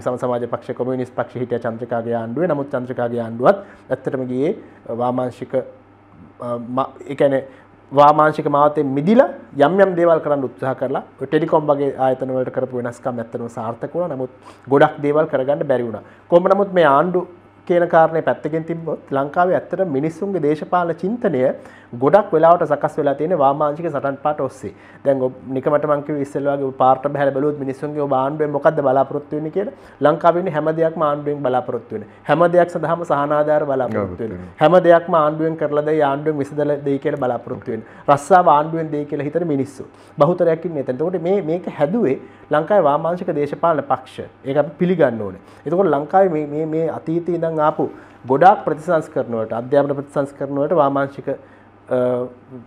Speaker 1: සම සමාජ පක්ෂ කොමිනිස් පක්ෂ හිටිය චන්ත්‍රකාගේ ආණ්ඩුවේ. නමුත් චන්ත්‍රකාගේ ආණ්ඩුවත් ඇත්තටම ගියේ වාමාංශික එකන වාමාංශික මාවතේ මිදිලා යම් යම් දේවල් කරන්න උත්සාහ කරලා ටෙලිකොම් වගේ ආයතන වලට කරපු වෙනස්කම් ඇත්තටම සාර්ථක වුණා. නමුත් ගොඩක් දේවල් කරගන්න බැරි වුණා. කොහොම නමුත් මේ ආණ්ඩු කියන කාරණය පැත්තකින් තිබ්බොත් ලංකාවේ ඇත්තට මිනිස්සුන්ගේ දේශපාලන චින්තනය ගොඩක් වෙලාවට සකස් වෙලා තියෙන වාමාංශික සටන් පාට ඔස්සේ. දැන් නිකමට මං කිව්ව ඉස්සෙල්ලා වගේ පාර්ට බහැලා බලුවොත් මිනිස්සුන්ගේ ආණ්ඩුවෙන් මොකද්ද බලාපොරොත්තු වෙන්නේ කියලා ලංකාවේ ඉන්නේ හැම දෙයක්ම ආණ්ඩුවෙන් බලාපොරොත්තු වෙන්නේ. හැම දෙයක් සඳහාම සහනාධාර බලාපොරොත්තු වෙන්නේ. හැම දෙයක්ම ආණ්ඩුවෙන් කරලා දෙයි ආණ්ඩුවෙන් විසඳලා දෙයි කියලා බලාපොරොත්තු වෙන්නේ. රස්සාව ආණ්ඩුවෙන් දෙයි කියලා හිතන මිනිස්සු. බහුතරයක් ඉන්නේ එතන. එතකොට මේ මේක හැදුවේ ලංකාවේ වාමාංශික දේශපාලන පක්ෂ. ඒක අපි පිළිගන්න ඕනේ. එතකොට ලංකාවේ මේ මේ මේ අතීතයේ ඉඳන් ආපු ගොඩාක් ප්‍රතිසංස්කරණ වලට අධ්‍යාපන ප්‍රතිසංස්කරණ වලට වාමාංශික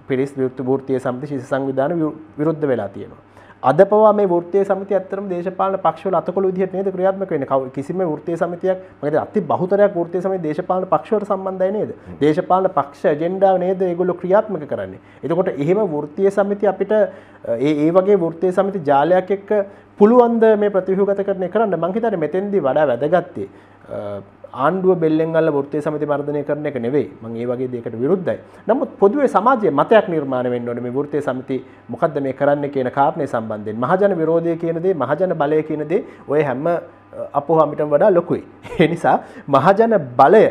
Speaker 1: පිරිස් විෘත්ති වෘත්තීය සමිති ශිෂ්‍ය සංවිධාන විරුද්ධ වෙලා තියෙනවා. අද පවා මේ වෘත්තීය සමිතිය ඇත්තටම දේශපාලන පක්ෂවල අතකොළු විදිහට නේද ක්‍රියාත්මක වෙන්නේ. කිසිම වෘත්තීය සමිතියක් හිතන්නේ අති බහුතරයක් වෘත්තීය සමිතිය දේශපාලන පක්ෂවලට සම්බන්ධයි නේද? දේශපාලන පක්ෂ ඇජෙන්ඩාව නේද ඒගොල්ලෝ ක්‍රියාත්මක කරන්නේ. එතකොට එහෙම වෘත්තීය සමිතිය අපිට ඒ ඒ වගේ වෘත්තීය සමිති ජාලයක් එක්ක පුළුවන්ද මේ ප්‍රතිව්‍යුහගතකරණය කරන්න මං හිතන්නේ මෙතෙන්දී වඩා වැදගත්තේ ආණ්ඩුව බෙල්ලෙන් අල්ල වෘත්තීය සමිති මර්ධනය කරන එක නෙවෙයි මම ඒ වගේ දෙයකට විරුද්ධයි. නමුත් පොදුවේ සමාජයේ මතයක් නිර්මාණය වෙන්න ඕනේ මේ වෘත්තීය සමිති මොකද්ද මේ කරන්නේ කියන කාරණේ සම්බන්ධයෙන්. මහජන විරෝධය කියන දේ මහජන බලය කියන දේ ඔය හැම අපෝහමිටම වඩා ලොකුයි. ඒ නිසා මහජන බලය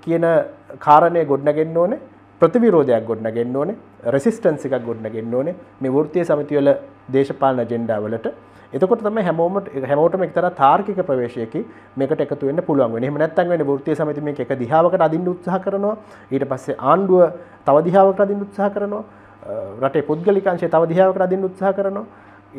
Speaker 1: කියන කාරණය ගොඩනගෙන්න ඕනේ ප්‍රතිවිරෝධයක් ගොඩනගෙන්න ඕනේ රෙසිස්ටන්ස් එකක් ගොඩනගෙන්න ඕනේ මේ වෘත්තීය සමිතිවල දේශපාලන අජෙන්ඩාවලට එතකොට තමයි හැමෝම හැමෝටම එක්තරා තාර්කික ප්‍රවේශයකින් මේකට එකතු වෙන්න පුළුවන් වෙන්නේ. එහෙම නැත්නම් වෙන්නේ වෘත්තීය සමිති මේක එක දිහාවකට අදින්න උත්සාහ කරනවා. ඊට පස්සේ ආණ්ඩුව තව දිහාවකට අදින්න උත්සාහ කරනවා. රටේ පුද්ගලික අංශය තව දිහාවකට අදින්න උත්සාහ කරනවා.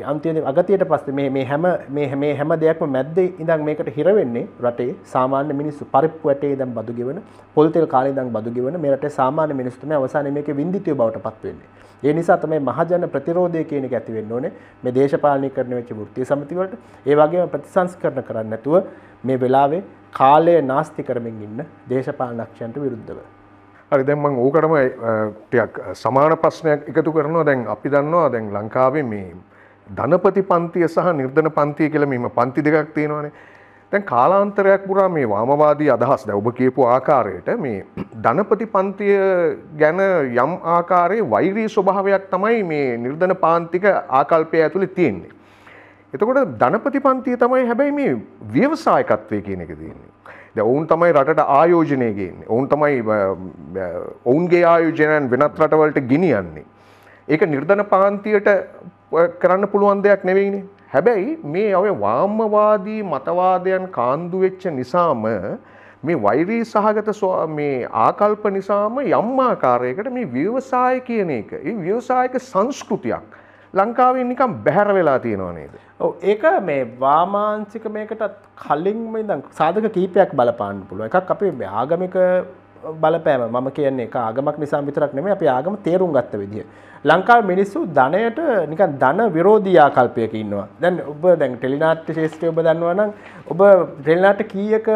Speaker 1: අන්තිමේදී අගතියට පස්සේ මේ මේ හැම මේ මේ හැම දෙයක්ම මැද්දේ ඉඳන් මේකට හිර වෙන්නේ රටේ සාමාන්‍ය මිනිස්සු පරිප්පු වැටේ ඉඳන් බදු ගෙවන පොල් තෙල් කාලේ ඉඳන් බදු ගෙවන මේ රටේ සාමාන්‍ය මිනිස්සු තමයි අවසානයේ මේකේ වින්දිතය බවට පත් වෙන්නේ. ඒ නිසා තමයි මහජන ප්‍රතිරෝධය කියන එක ඇති වෙන්න ඕනේ මේ දේශපාලනීකරණය වෙච්ච වෘත්තීය සමිති වලට. ඒ වගේම ප්‍රතිසංස්කරණ කරන්නේ නැතුව මේ වෙලාවේ කාලය නාස්ති කරමින් ඉන්න දේශපාලනඥයන්ට විරුද්ධව.
Speaker 2: හරි දැන් මම ඕකටම ටිකක් සමාන ප්‍රශ්නයක් එකතු කරනවා දැන් අපි දන්නවා දැන් ලංකාවේ මේ ධනපති පන්තිය සහ නිර්ධන පන්තිය කියලා මෙහිම පන්ති දෙකක් තියෙනවානේ. දැන් කාලාන්තරයක් පුරා මේ වාමවාදී අදහස් දැන් ඔබ කියපු ආකාරයට මේ ධනපති පන්තිය ගැන යම් ආකාරයේ වෛරී ස්වභාවයක් තමයි මේ නිර්ධන පාන්තික ආකල්පය ඇතුලේ තියෙන්නේ. එතකොට ධනපති පන්තිය තමයි හැබැයි මේ ව්‍යවසායකත්වය කියන එක තියෙන්නේ. දැන් ඔවුන් තමයි රටට ආයෝජනය ගේන්නේ. ඔවුන් තමයි ඔවුන්ගේ ආයෝජනයන් වෙනත් රටවලට ගෙනියන්නේ. ඒක නිර්ධන පාන්තියට කරන්න පුළුවන් දෙයක් නෙවෙයිනේ. හැබැයි මේ ඔය වාමවාදී මතවාදයන් කාන්දු වෙච්ච නිසාම මේ වෛරී සහගත මේ ආකල්ප නිසාම යම් ආකාරයකට මේ ව්‍යවසාය කියන එක ඒ ව්‍යවසායක සංස්කෘතියක් ලංකාවේ නිකම් බැහැර වෙලා තියෙනවා නේද?
Speaker 1: ඔව් ඒක මේ වාමාංශික මේකටත් කලින්ම ඉඳන් සාධක කීපයක් බලපාන්න පුළුවන්. එකක් අපේ ආගමික බලපෑම මම කියන්නේ එක ආගමක් නිසා විතරක් නෙමෙයි අපි ආගම තේරුම් ගත්ත විදිය. ලංකාවේ මිනිස්සු ධනයට නිකන් ධන විරෝධී ආකල්පයක ඉන්නවා. දැන් ඔබ දැන් ටෙලිනාට්‍ය ශාස්ත්‍රය ඔබ දන්නවා නම් ඔබ ටෙලිනාට්‍ය කීයක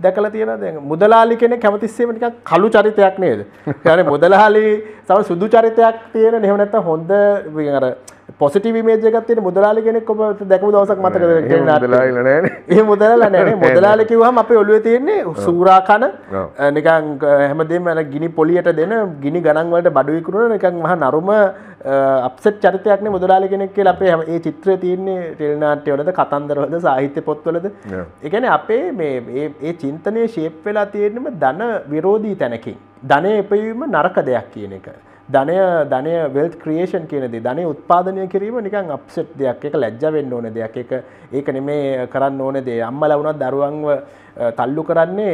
Speaker 1: දැකලා තියෙනවා දැන් මුදලාලි කෙනෙක් කැමතිස්සෙම නිකන් කළු චරිතයක් නේද? يعني මුදලාලි තව සුදු චරිතයක් තියෙන එහෙම නැත්නම් හොඳ අර පොසිටිව් එකක් තියෙන මුදලාලි කෙනෙක් ඔබ දැකපු දවසක්
Speaker 2: නෑනේ.
Speaker 1: එහෙම මුදලාලා නෑනේ. මුදලාලි කිව්වහම අපේ ඔළුවේ තියෙන්නේ සූරා කන නිකන් හැමදේම අර ගිනි පොලියට දෙන ගිනි ගණන් වලට බඩු විකුණන නිකන් මහා නරුම අප්සෙට් චරිතයක් නේ මුදලාලි කෙනෙක් කියලා අපේ ඒ චිත්‍රය තියෙන්නේ ටෙලි නාට්‍යවලද කතන්දරවලද සාහිත්‍ය පොත්වලද. ඒ කියන්නේ අපේ මේ ඒ චින්තනයේ ෂේප් වෙලා තියෙන්නම ධන විරෝධී තැනකින්. ධනය එපවීම නරක දෙයක් කියන එක. ධනය ධනය වෙල්ත් ක්‍රියේෂන් කියන දේ ධනය උත්පාදනය කිරීම නිකන් අප්සෙට් දෙයක්. එක ලැජ්ජ වෙන්න ඕන දෙයක්. එක ඒක නෙමේ කරන්න ඕන දේ. අම්මලා වුණත් දරුවන්ව තල්ලු කරන්නේ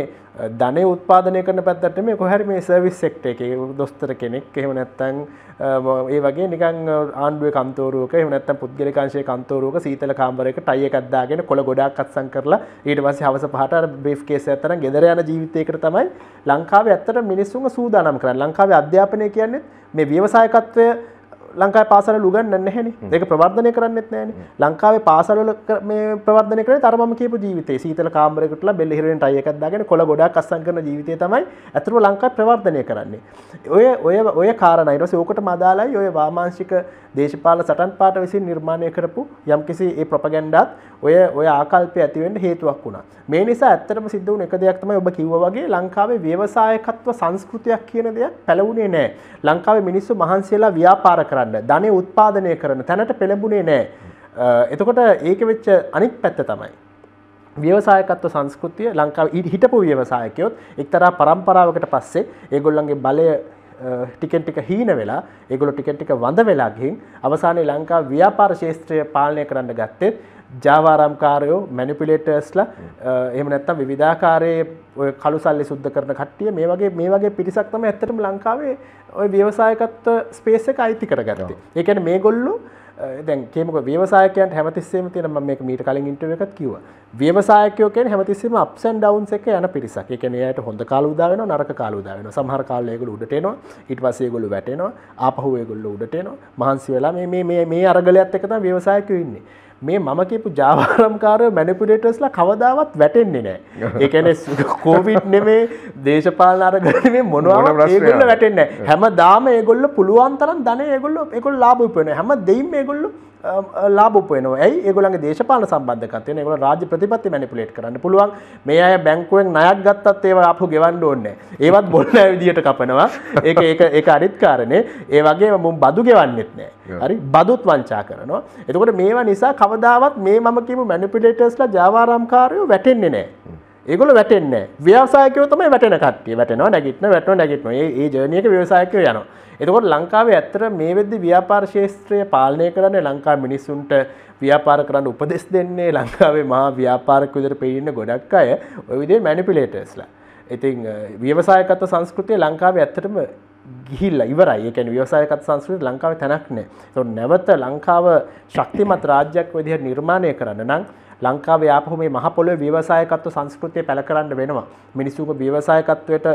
Speaker 1: ධනය උත්පාදනය කරන පැත්තට මේ කොහරි මේ සර්විස් සෙක්ටර් එකේ දොස්තර කෙනෙක් එහෙම නැත්නම් ඒ වගේ නිකන් ආණ්ඩුවේ කන්තෝරුවක එහෙම නැත්නම් පුද්ගලික අංශයේ කන්තෝරුවක සීතල කාමරයක ටයි එකක් දාගෙන කොළ ගොඩාක් අත්සන් කරලා ඊට පස්සේ හවස පහට අර බ්‍රීෆ් කේස් එකක් තරම් ගෙදර යන ජීවිතයකට තමයි ලංකාවේ ඇත්තට මිනිස්සුන්ව සූදානම් කරන්නේ. ලංකාවේ අධ්‍යාපනය කියන්නේ මේ ව්‍යවසායකත්වය ලංකායි පාසල ලුගන්න නැහැන. ඒක ප්‍රවර්ධනය කරන්නෙත් නෑන ලංකාවේ පාසලල මේ ප්‍රවර්ධන කර තරම කියපු ජීවිතේ. සීතල කාමරකටලා බෙල්ලිහිරෙන් අයකක්දාගෙන කොළ ගොඩක් අස්සන් කරන ජීවිතය තමයි ඇතුර ලංකායි ප්‍රවර්ධනය කරන්නේ. ඔය ඔය ඔය කාරණයිරස ඕකට මදාලයි ඔය වාමාංශික දේශපාල සටන් පාට විසින් නිර්මාණය කරපු යම්කිසි ඒ ප්‍රපගැන්ඩත් ඔය ඔය ආකල්පය ඇතිවෙන්ට හේතුවක් වුණා. මේ නිසා ඇත්තටම සිද්ධ වුණ එක දෙයක් තමයි ඔබ කිව්ව වගේ ලංකාවේ ව්‍යවසායකත්ව සංස්කෘතියක් කියන දෙයක් පැලවුණේ නෑ. ලංකාවේ මිනිස්සු මහන්සියලා ව්‍යාපාර කරන්න ධනය උත්පාදනය කරන තැනට පෙළඹුණේ නෑ. එතකොට ඒක වෙච්ච අනික් පැත්ත තමයි. ව්‍යවසායකත්ව සංස්කෘතිය ලංකාව හිටපු ව්‍යවසායකයොත් එක්තරා පරම්පරාවකට පස්සේ ඒගොල්ලන්ගේ බලය ටිකෙන් ටික හීන වෙලා ඒගොල්ලෝ ටිකෙන් ටික වඳ වෙලා ගිහින් අවසානයේ ලංකා ව්‍යාපාර ශාස්ත්‍රය පාලනය කරන්න ගත්තෙත් ජාවාරම්කාරයෝ මැනිපිලේටර්ස්ලා එහෙම නැත්තම් විවිධාකාරයේ ඔය කළු සල්ලි සුද්ධ කරන කට්ටිය මේ වගේ මේ වගේ පිරිසක් තමයි ඇත්තටම ලංකාවේ ඔය ව්‍යවසායකත්ව ස්පේස් එක අයිති කරගත්තේ. ඒ කියන්නේ මේගොල්ලෝ දැන් කියමක ව්‍යවසායකයන්ට හැමතිස්සෙම තියෙන මම මේක මීට කලින් ඉන්ටර්වියු එකත් කිව්වා. ව්‍යවසායකයෝ කියන්නේ හැමතිස්සෙම ups and downs එක යන පිරිසක්. ඒ කියන්නේ එයාට හොඳ කාල උදා වෙනවා නරක කාල උදා වෙනවා. සමහර කාලවල ඒගොල්ලෝ උඩට එනවා. ඊට පස්සේ ඒගොල්ලෝ වැටෙනවා. ආපහු ඒගොල්ලෝ උඩට එනවා. මහන්සි වෙලා මේ මේ මේ මේ අරගලයත් එක තමයි ව්‍යවසායකයෝ ඉන්නේ. මේ මම කියපු ජාවාරම්කාර මැනිපුලේටර්ස්ලා කවදාවත් වැටෙන්නේ නෑ. ඒකැන කෝවිට් නෙමේ දේශපාල අරගනේ මොනවා ඒගොල්ල වැටෙන්න හැම දාම ඒගොල්ල පුළුවන් තරම් ධන ඒගොල්ල එකොල් ලාභපන හැම දෙයිම් ඒගොල්ලු ලාබපයන ඇයි? ඒගොලගේ දේශපාල සම්බන්ධකතය ඒගොල රාජ ප්‍රතිපත්ති මැනිපුලේට් කරන්න පුළුවන්. මේ අය බැංකුවෙන් නයක් ගත්තත් ඒව අප ගෙවන්න ඕන්න ඒවත් බොල්ල විදිට කපනවා? ඒ ඒ ඒ අරිත්කාරණය ඒ වගේ මුම් බදු ගෙවන්නෙත් නෑ හරි? බදුත් වංචා කරනවා. එතකොට මේවා නිසා කවදාවත් මේ මම කිමු මැනිපිලේටර්ස්ලා ජාවාරම්කාරයෝ වැටෙන්නේ නෑ ඒගොල වැටෙන්න ව්‍යවසායකව තම වැටෙන කට්ටිය වැටෙනවා නැගිටන වැටන නැගිටන ඒ ජනයක ව්‍යවසායකව යනවා එතකොට ලංකාවේ ඇත්තර මේ වෙද්දි ව්‍යාපාර ශේත්‍රය පාලනය කරන්න ලංකා මිනිස්සුන්ට ව්‍යාපාර කරන්න උපදෙස් දෙන්නේ ලංකාවේ මහා ව්‍යාපාරක විදිහට පෙන්නන ගොඩක් අය ඔය විදිහේ මැනිපියුලේටර්ස්ලා. ඉතින් ව්‍යවසායකත්ව සංස්කෘතිය ලංකාවේ ඇත්තටම ගිහිල්ලා ඉවරයි. ඒ කියන්නේ ව්‍යවසායකත්ව සංස්කෘතිය ලංකාවේ තැනක් නැහැ. ඒතකොට නැවත ලංකාව ශක්තිමත් රාජ්‍යයක් විදිහට නිර්මාණය කරන්න නම් ලංකාවේ ආපහු මේ මහ පොළොවේ ව්‍යවසායකත්ව සංස්කෘතිය පැල කරන්න වෙනවා. මිනිස්සුන්ගේ ව්‍යවසායකත්වයට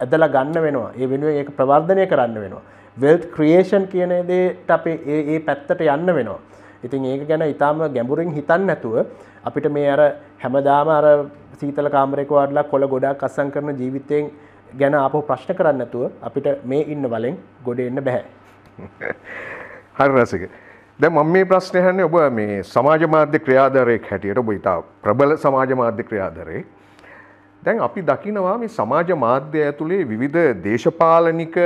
Speaker 1: ඇදලා ගන්න වෙනවා. ඒ වෙනුවෙන් ඒක ප්‍රවර්ධනය කරන්න වෙනවා. වෙල්ත් ක්‍රියේෂන් කියන දේට අපේ ඒ ඒ පැත්තට යන්න වෙනවා. ඉතින් ඒක ගැන ඉතාම ගැඹුරින් හිතන් නැතුව අපිට මේ අර හැමදාම අර සීතල කාමරයක වඩලා කොළ ගොඩක් අස්සං කරන ජීවිතයෙන් ගැන අප ප්‍රශ්න කරන්න නැතුව අපිට මේ ඉන්න වලෙන් ගොඩ එන්න බැහැ.
Speaker 2: හරි රසික. දැ මම මේ ප්‍රශ්නයහන්නේ ඔබ මේ සමාජ මාධ්‍ය ක්‍රියාදරයෙක් හැටියට ඔබ ඉතා ප්‍රබල සමාජ මාධ්‍ය ක්‍රියාදරේ දැන් අපි දකිනවා මේ සමාජ මාධ්‍ය ඇතුළේ විවිධ දේශපාලනික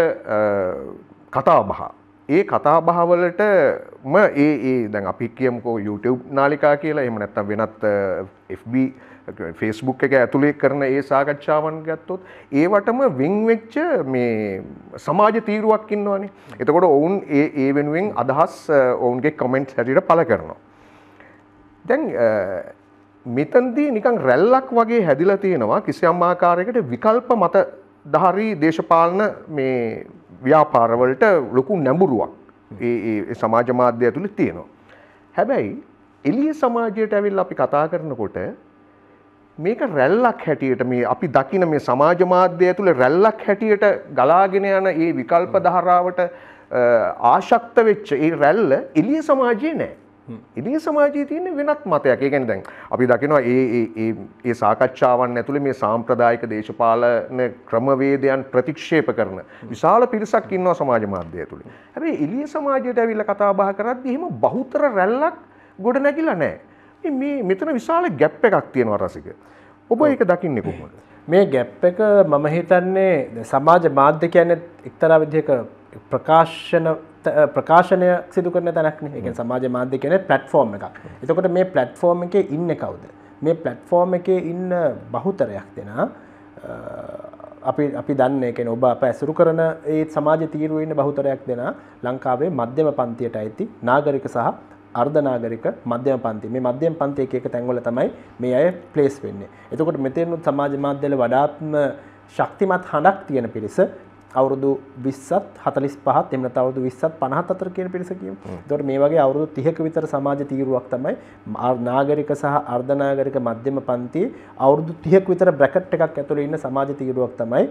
Speaker 2: කතාබහ. ඒ කතාබහවලටම ඒ ඒ දැන් අපි කියමුකෝ YouTube නාලිකා කියලා එහෙම නැත්තම් වෙනත් FB ෆේස්බුක් එක ඇතුළේ කරන ඒ සාකච්ඡාවන් ගත්තොත් ඒවටම වෙංවෙච්ච මේ සමාජ තීරුවක් ඉන්නවානේ එතකොට ඔවුන් ඒ ඒ වෙනුවෙන් අදහස් ඔවුන්ගේ කමෙන්ට් හැටියට පල කරනවා. දැන් මෙතන්දී නිකං රැල්ලක් වගේ හැදිලා තියෙනවා කිසියම් ආකාරයකට විකල්ප මත දහරී දේශපාලන මේ ව්‍යාපාරවලට ලොකු නැඹුරුවක් ඒ සමාජ මාධ්‍ය ඇතුළි තියෙනවා. හැබැයි එලිය සමාජයට ඇවිල් අපි කතා කරනකොට මේක රැල්ලක් හැටියට මේ අපි දකින මේ සමාජ මාධ්‍ය ඇතුළ රැල්ලක් හැටියට ගලාගෙන යන ඒ විකල්ප දහරාවට ආශක්ත වෙච්ච ඒ රැල්ල එලිය සමාජයේ නෑ. ඉදිය සමාජයේ තියෙන වෙනත් මතයක් ඒ කියන්නේ දැන් අපි දකිනවා ඒ ඒ ඒ සාකච්ඡාවන් ඇතුලේ මේ සාම්ප්‍රදායික දේශපාලන ක්‍රමවේදයන් ප්‍රතික්ෂේප කරන විශාල පිරිසක් ඉන්නවා සමාජ මාධ්‍ය ඇතුලේ. හැබැයි එළිය සමාජයට ඇවිල්ලා කතා බහ කරද්දී එහෙම බහුතර රැල්ලක් ගොඩ නැගිලා නැහැ. මේ මෙතන විශාල ගැප් එකක් තියෙනවා රසික. ඔබ ඒක දකින්නේ කොහොමද?
Speaker 1: මේ ගැප් එක මම හිතන්නේ සමාජ මාධ්‍ය කියන්නේ එක්තරා විදිහක ප්‍රකාශන ප්‍රකාශනය සිදු කරන තැනක්න එක සමාජ මාධ්‍ය කියන පලට්ෆෝර්ම් එකක්. එතකොට මේ පලට්ෆෝර්ම් එක ඉන්න කවුද? මේ පලට්ෆෝර්ම් එක ඉන්න බහුතරයක් දෙනා අපි අපි දන්න එකෙන ඔබ අප ඇසුරු කරන ඒ සමාජ තීරුවන්න බහුතරයක් දෙනා ලංකාවේ මධ්‍යම පන්තියට ඇති නාගරික සහ අර්ධනාගරික මධ්‍යම පන්ති. මේ මධ්‍යම පන්ති එක තැන්වල තමයි මේ අය ප්ලේස් වෙන්නේ. එතකොට මෙතෙනුත් සමාජ මාධ්‍යල වඩාත්ම ශක්තිමත් හඬක් තියෙන පිරිස අවුරුදු විස්සත් හතලිස් පහත් එම අවුදු විස්සත් පනහත් අතර කියන පිරිසකීම තොට මේ වගේ අවුරුදු තිහක විතර සමාජ තීරුවක් තමයි නාගරික සහ අර්ධනාගරික මධ්‍යම පන්ති අවුරුදු තිහක් විතර බ්‍රැකට් එකක් ඇතුළ ඉන්න සමාජ තීරුවක් තමයි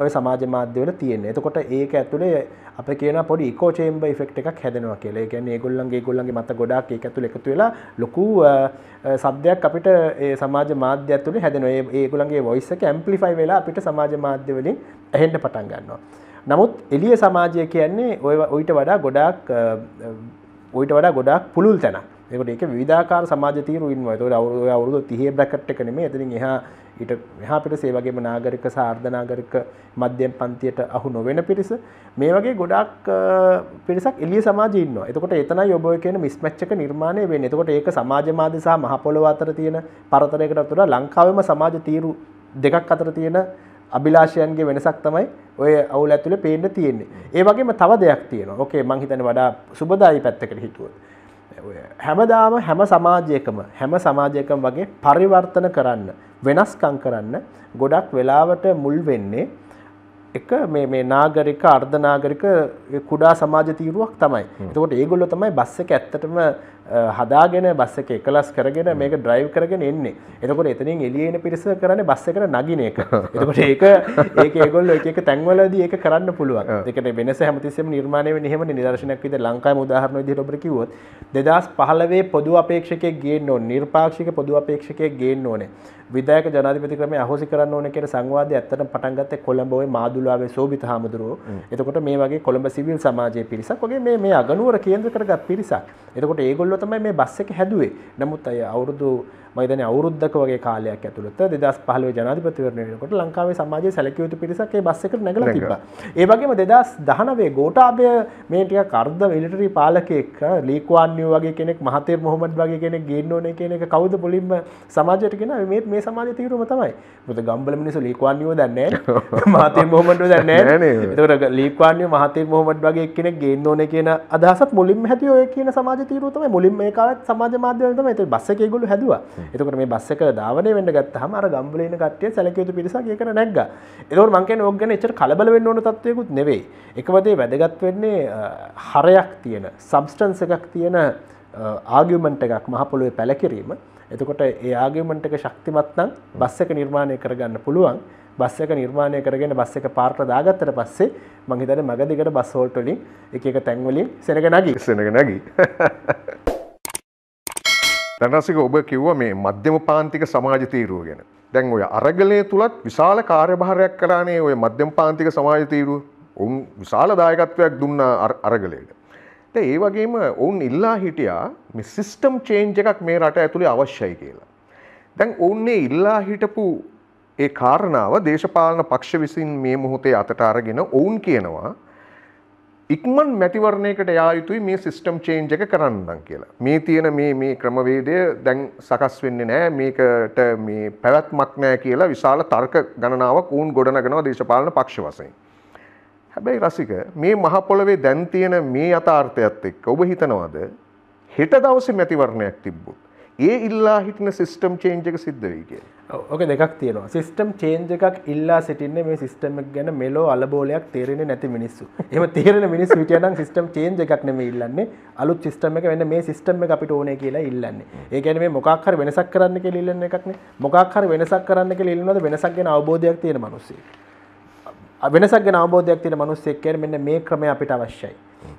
Speaker 1: ඔය සමාජ මාධ්‍යවල තියෙන. එතකොට ඒක ඇතුළේ අප කියන පොඩි ඉකෝ චේම්බ ෆෙක්් එකක් හැදෙනවා කියලා. ගැන ගොල්ලන්ගේ ගොල්ලන්ගේ මත ගොඩක් ඒ ඇතුළ එකතු වෙලා ලොකු සබ්දයක් අපිට ඒ සමාජ මාධ්‍ය ඇතුළේ හැදෙන ඒගොලන්ගේ වොයිස්සක ඇම්පලිෆයි වෙලා අපිට සමාජ මාධ්‍යවලින් ඇහෙන්ට පටන් ගන්නවා. නමුත් එලිය සමාජය කියන්නේ ඔය ඔයිට වඩා ගොඩක් ඔයිට වඩා ගොඩක් පුළුල් තැන එකට ඒක විධාකාර සමාජ තීරුවන් ත අවුරු අවුරුදු තිහ බ්‍රකට් එකනෙම එතිරින් එහා ඊට මෙහා පිටස ඒ වගේම නාගරික සාර්ධනාගරික මධ්‍යම් පන්තියට අහු නොවෙන පිරිස. මේ වගේ ගොඩක් පිරිසක් එලිය සමාජීන්න එතකොට එතන ඔබ කියන මිස්මච්චක නිර්මාණය වෙන එතකොට ඒක සමාජ මාධ්‍ය සහ මහපොළොව අතර තියෙන පරතරයකට තුර ලංකාවම සමාජ තීරු දෙකක් අතර තියෙන අභිලාශයන්ගේ වෙනසක් තමයි ඔය අවුල ඇතුළ පේන්න තියෙන්නේ. ඒ වගේම තව දෙයක් තියෙනවා. ඕකේ මංහිතන වඩා සුබදායි පැත්තකට හිතුව හැමදාම හැම සමාජයකම හැම සමාජයකම වගේ පරිවර්තන කරන්න වෙනස්කං කරන්න ගොඩක් වෙලාවට මුල් වෙන්නේ එක මේ නාගරික අර්ධනාගරික කුඩා සමාජ තීරුවක් තමයි. එතකොට ඒගොල්ලෝ තමයි බස් එක ඇත්තටම හදාගෙන බස් එක එකලස් කරගෙන මේක ඩ්‍රයිව් කරගෙන එන්නේ. එතකොට එතනින් එළියේ එන පිරිස කරන්නේ බස් එකට නගින එක. එතකොට ඒක ඒක ඒගොල්ලෝ එක එක තැන්වලදී ඒක කරන්න පුළුවන්. ඒකට වෙනස හැමතිස්සෙම නිර්මාණය වෙන්නේ එහෙමනේ නිදර්ශනයක් විදිහට ලංකාවේ උදාහරණ විදිහට ඔබට කිව්වොත් 2015 පොදු අපේක්ෂකයෙක් ගේන්න ඕනේ. නිර්පාක්ෂික පොදු අපේක්ෂකයෙක් ගේන්න ඕනේ. විදායක ජනාධිපති ක්‍රමය අහෝසි කරන්න ඕන කියන සංවාදය ඇත්තටම පටන් ගත්තේ කොළඹ ওই මාදුලාවේ සෝබිත හාමුදුරුවෝ. එතකොට මේ වගේ කොළඹ සිවිල් සමාජයේ පිරිසක් වගේ මේ මේ අගනුවර කේන්ද්‍ර කරගත් පිරිසක්. එතකොට ඒගොල්ලෝ තමයි මේ බස් එක හැදුවේ. නමුත් අය අවුරුදු මයිතන අවුරුද්දක වගේ කාලයක් ඇතුළත දෙදස් පහලුව ජනාධිපතිවරණයකොට ලංකාවේ සමාජය සැලකිය යුතු පිරිසක් ඒ බස් එකට නැගලා තිබ්බා. ඒ වගේම දෙදස් දහනවේ ගෝඨාභය මේ ටික කර්ද මිලිටරි පාලකෙක් ලී කුවන් යූ වගේ කෙනෙක් මහතීර් මොහොමඩ් වගේ කෙනෙක් ගේන්න ඕනේ කියන එක කවුද මුලින්ම සමාජයට කියන මේ මේ සමාජ තීරුම තමයි. මොකද ගම්බල මිනිස්සු ලී කුවන් යූ දන්නේ නැහැ. මහතීර් මොහොමඩ් දන්නේ නැහැ. ඒතකොට ලී කුවන් යූ මහතීර් මොහොමඩ් වගේ කෙනෙක් ගේන්න ඕනේ කියන අදහසත් මුලින්ම හැදුවේ ඔය කියන සමාජ තීරුව තමයි. මුලින්ම මේ කාලේ සමාජ මාධ්‍ය වලින් තමයි. ඒක බස් එකේ ඒගොල්ලෝ හැදුවා. එතකොට මේ බස් එක ධාවනය වෙන්න ගත්තහම අර ගම්බලේ ඉන්න කට්ටිය සැලකිය යුතු පිරිසක් ඒකට නැග්ගා. ඒකෝර මං කියන්නේ ඕක ගැන එච්චර කලබල වෙන්න ඕන තත්වයකුත් නෙවෙයි. එකවදේ වැදගත් වෙන්නේ හරයක් තියෙන සබ්ස්ටන්ස් එකක් තියෙන ආගියුමන්ට් එකක් මහ පොළොවේ පැලකිරීම. එතකොට ඒ ආගියුමන්ට් එක ශක්තිමත් නම් බස් එක නිර්මාණය කරගන්න පුළුවන්. බස් එක නිර්මාණය කරගෙන බස් එක පාර්ට දාගත්තට පස්සේ මං හිතන්නේ මග දිගට බස් හෝල්ට් වලින් එක එක තැන් වලින් සෙනග නැගී
Speaker 2: සෙනග නැගී දැනසික ඔබ කිව්ව මේ මධ්‍යම පාන්තික සමාජ තීරුව ගැන. දැන් ඔය අරගලය තුළත් විශාල කාර්යභාරයක් කරානේ ඔය මධ්‍යම පාන්තික සමාජ තීරුව ඔවුන් විශාල දායකත්වයක් දුන්න අරගලයට. ඒ වගේම ඔවුන් ඉල්ලා හිටියා මේ සිස්ටම් චේන්ජ් එකක් මේ රට ඇතුළේ අවශ්‍යයි කියලා. දැන් ඔවුන්නේ ඉල්ලා හිටපු ඒ කාරණාව දේශපාලන පක්ෂ විසින් මේ මොහොතේ අතට අරගෙන ඔවුන් කියනවා ඉක්මන් මැතිවරණයකට යා යුතුයි මේ සිස්ටම් චේන්ජ් එක කරන්නම් කියලා. මේ තියෙන මේ මේ ක්‍රමවේදය දැන් සකස් වෙන්නේ නැහැ මේකට මේ පැවැත්මක් නැහැ කියලා විශාල තර්ක ගණනාවක් වුන් ගොඩනගනවා දේශපාලන පක්ෂ වශයෙන්. හැබැයි රසික මේ මහ පොළවේ දැන් තියෙන මේ යථාර්ථයත් එක්ක ඔබ හිතනවාද හෙට දවසේ මැතිවරණයක් තිබ්බොත් ඒ ඉල්ලා හිටන සිස්ටම් චේන්ජ් එක සිද්ධ වෙයි කියලා.
Speaker 1: ඕක දෙකක් තියෙනවා. සිස්ටම් චේන්ජ එකක් ඉල්ලා සිටින්නේ මේ සිස්ටම ගැන මෙලෝ අලබෝලයක් තේරෙන නැති මිනිස්සු. එම තේරෙන මිනිස් විටියනම් සිස්ටම් චේන්ජ එකක් නෙම ඉල්ලන්නේ. අලුත් සිස්ටම එක වෙන්න මේ සිස්ටම් එක අපිට ඕනේ කියලා ඉල්ලන්නේ. ඒ ගැන මේ මොකක්හර වෙනසක් කරන්න කියලා ඉල්ලන්න එකක්නේ මොකක්හර වෙනසක් කරන්න කියලා ඉල්ලනවද? වෙනසක් ගැන අවබෝධයක් තියෙන මිනිස්සෙක්. වෙනසක් ගැන අවබෝධයක් තියෙන මිනිස්සෙක් කියන්නේ මෙන්න මේ ක්‍රමය අපිට අවශ්‍යයි.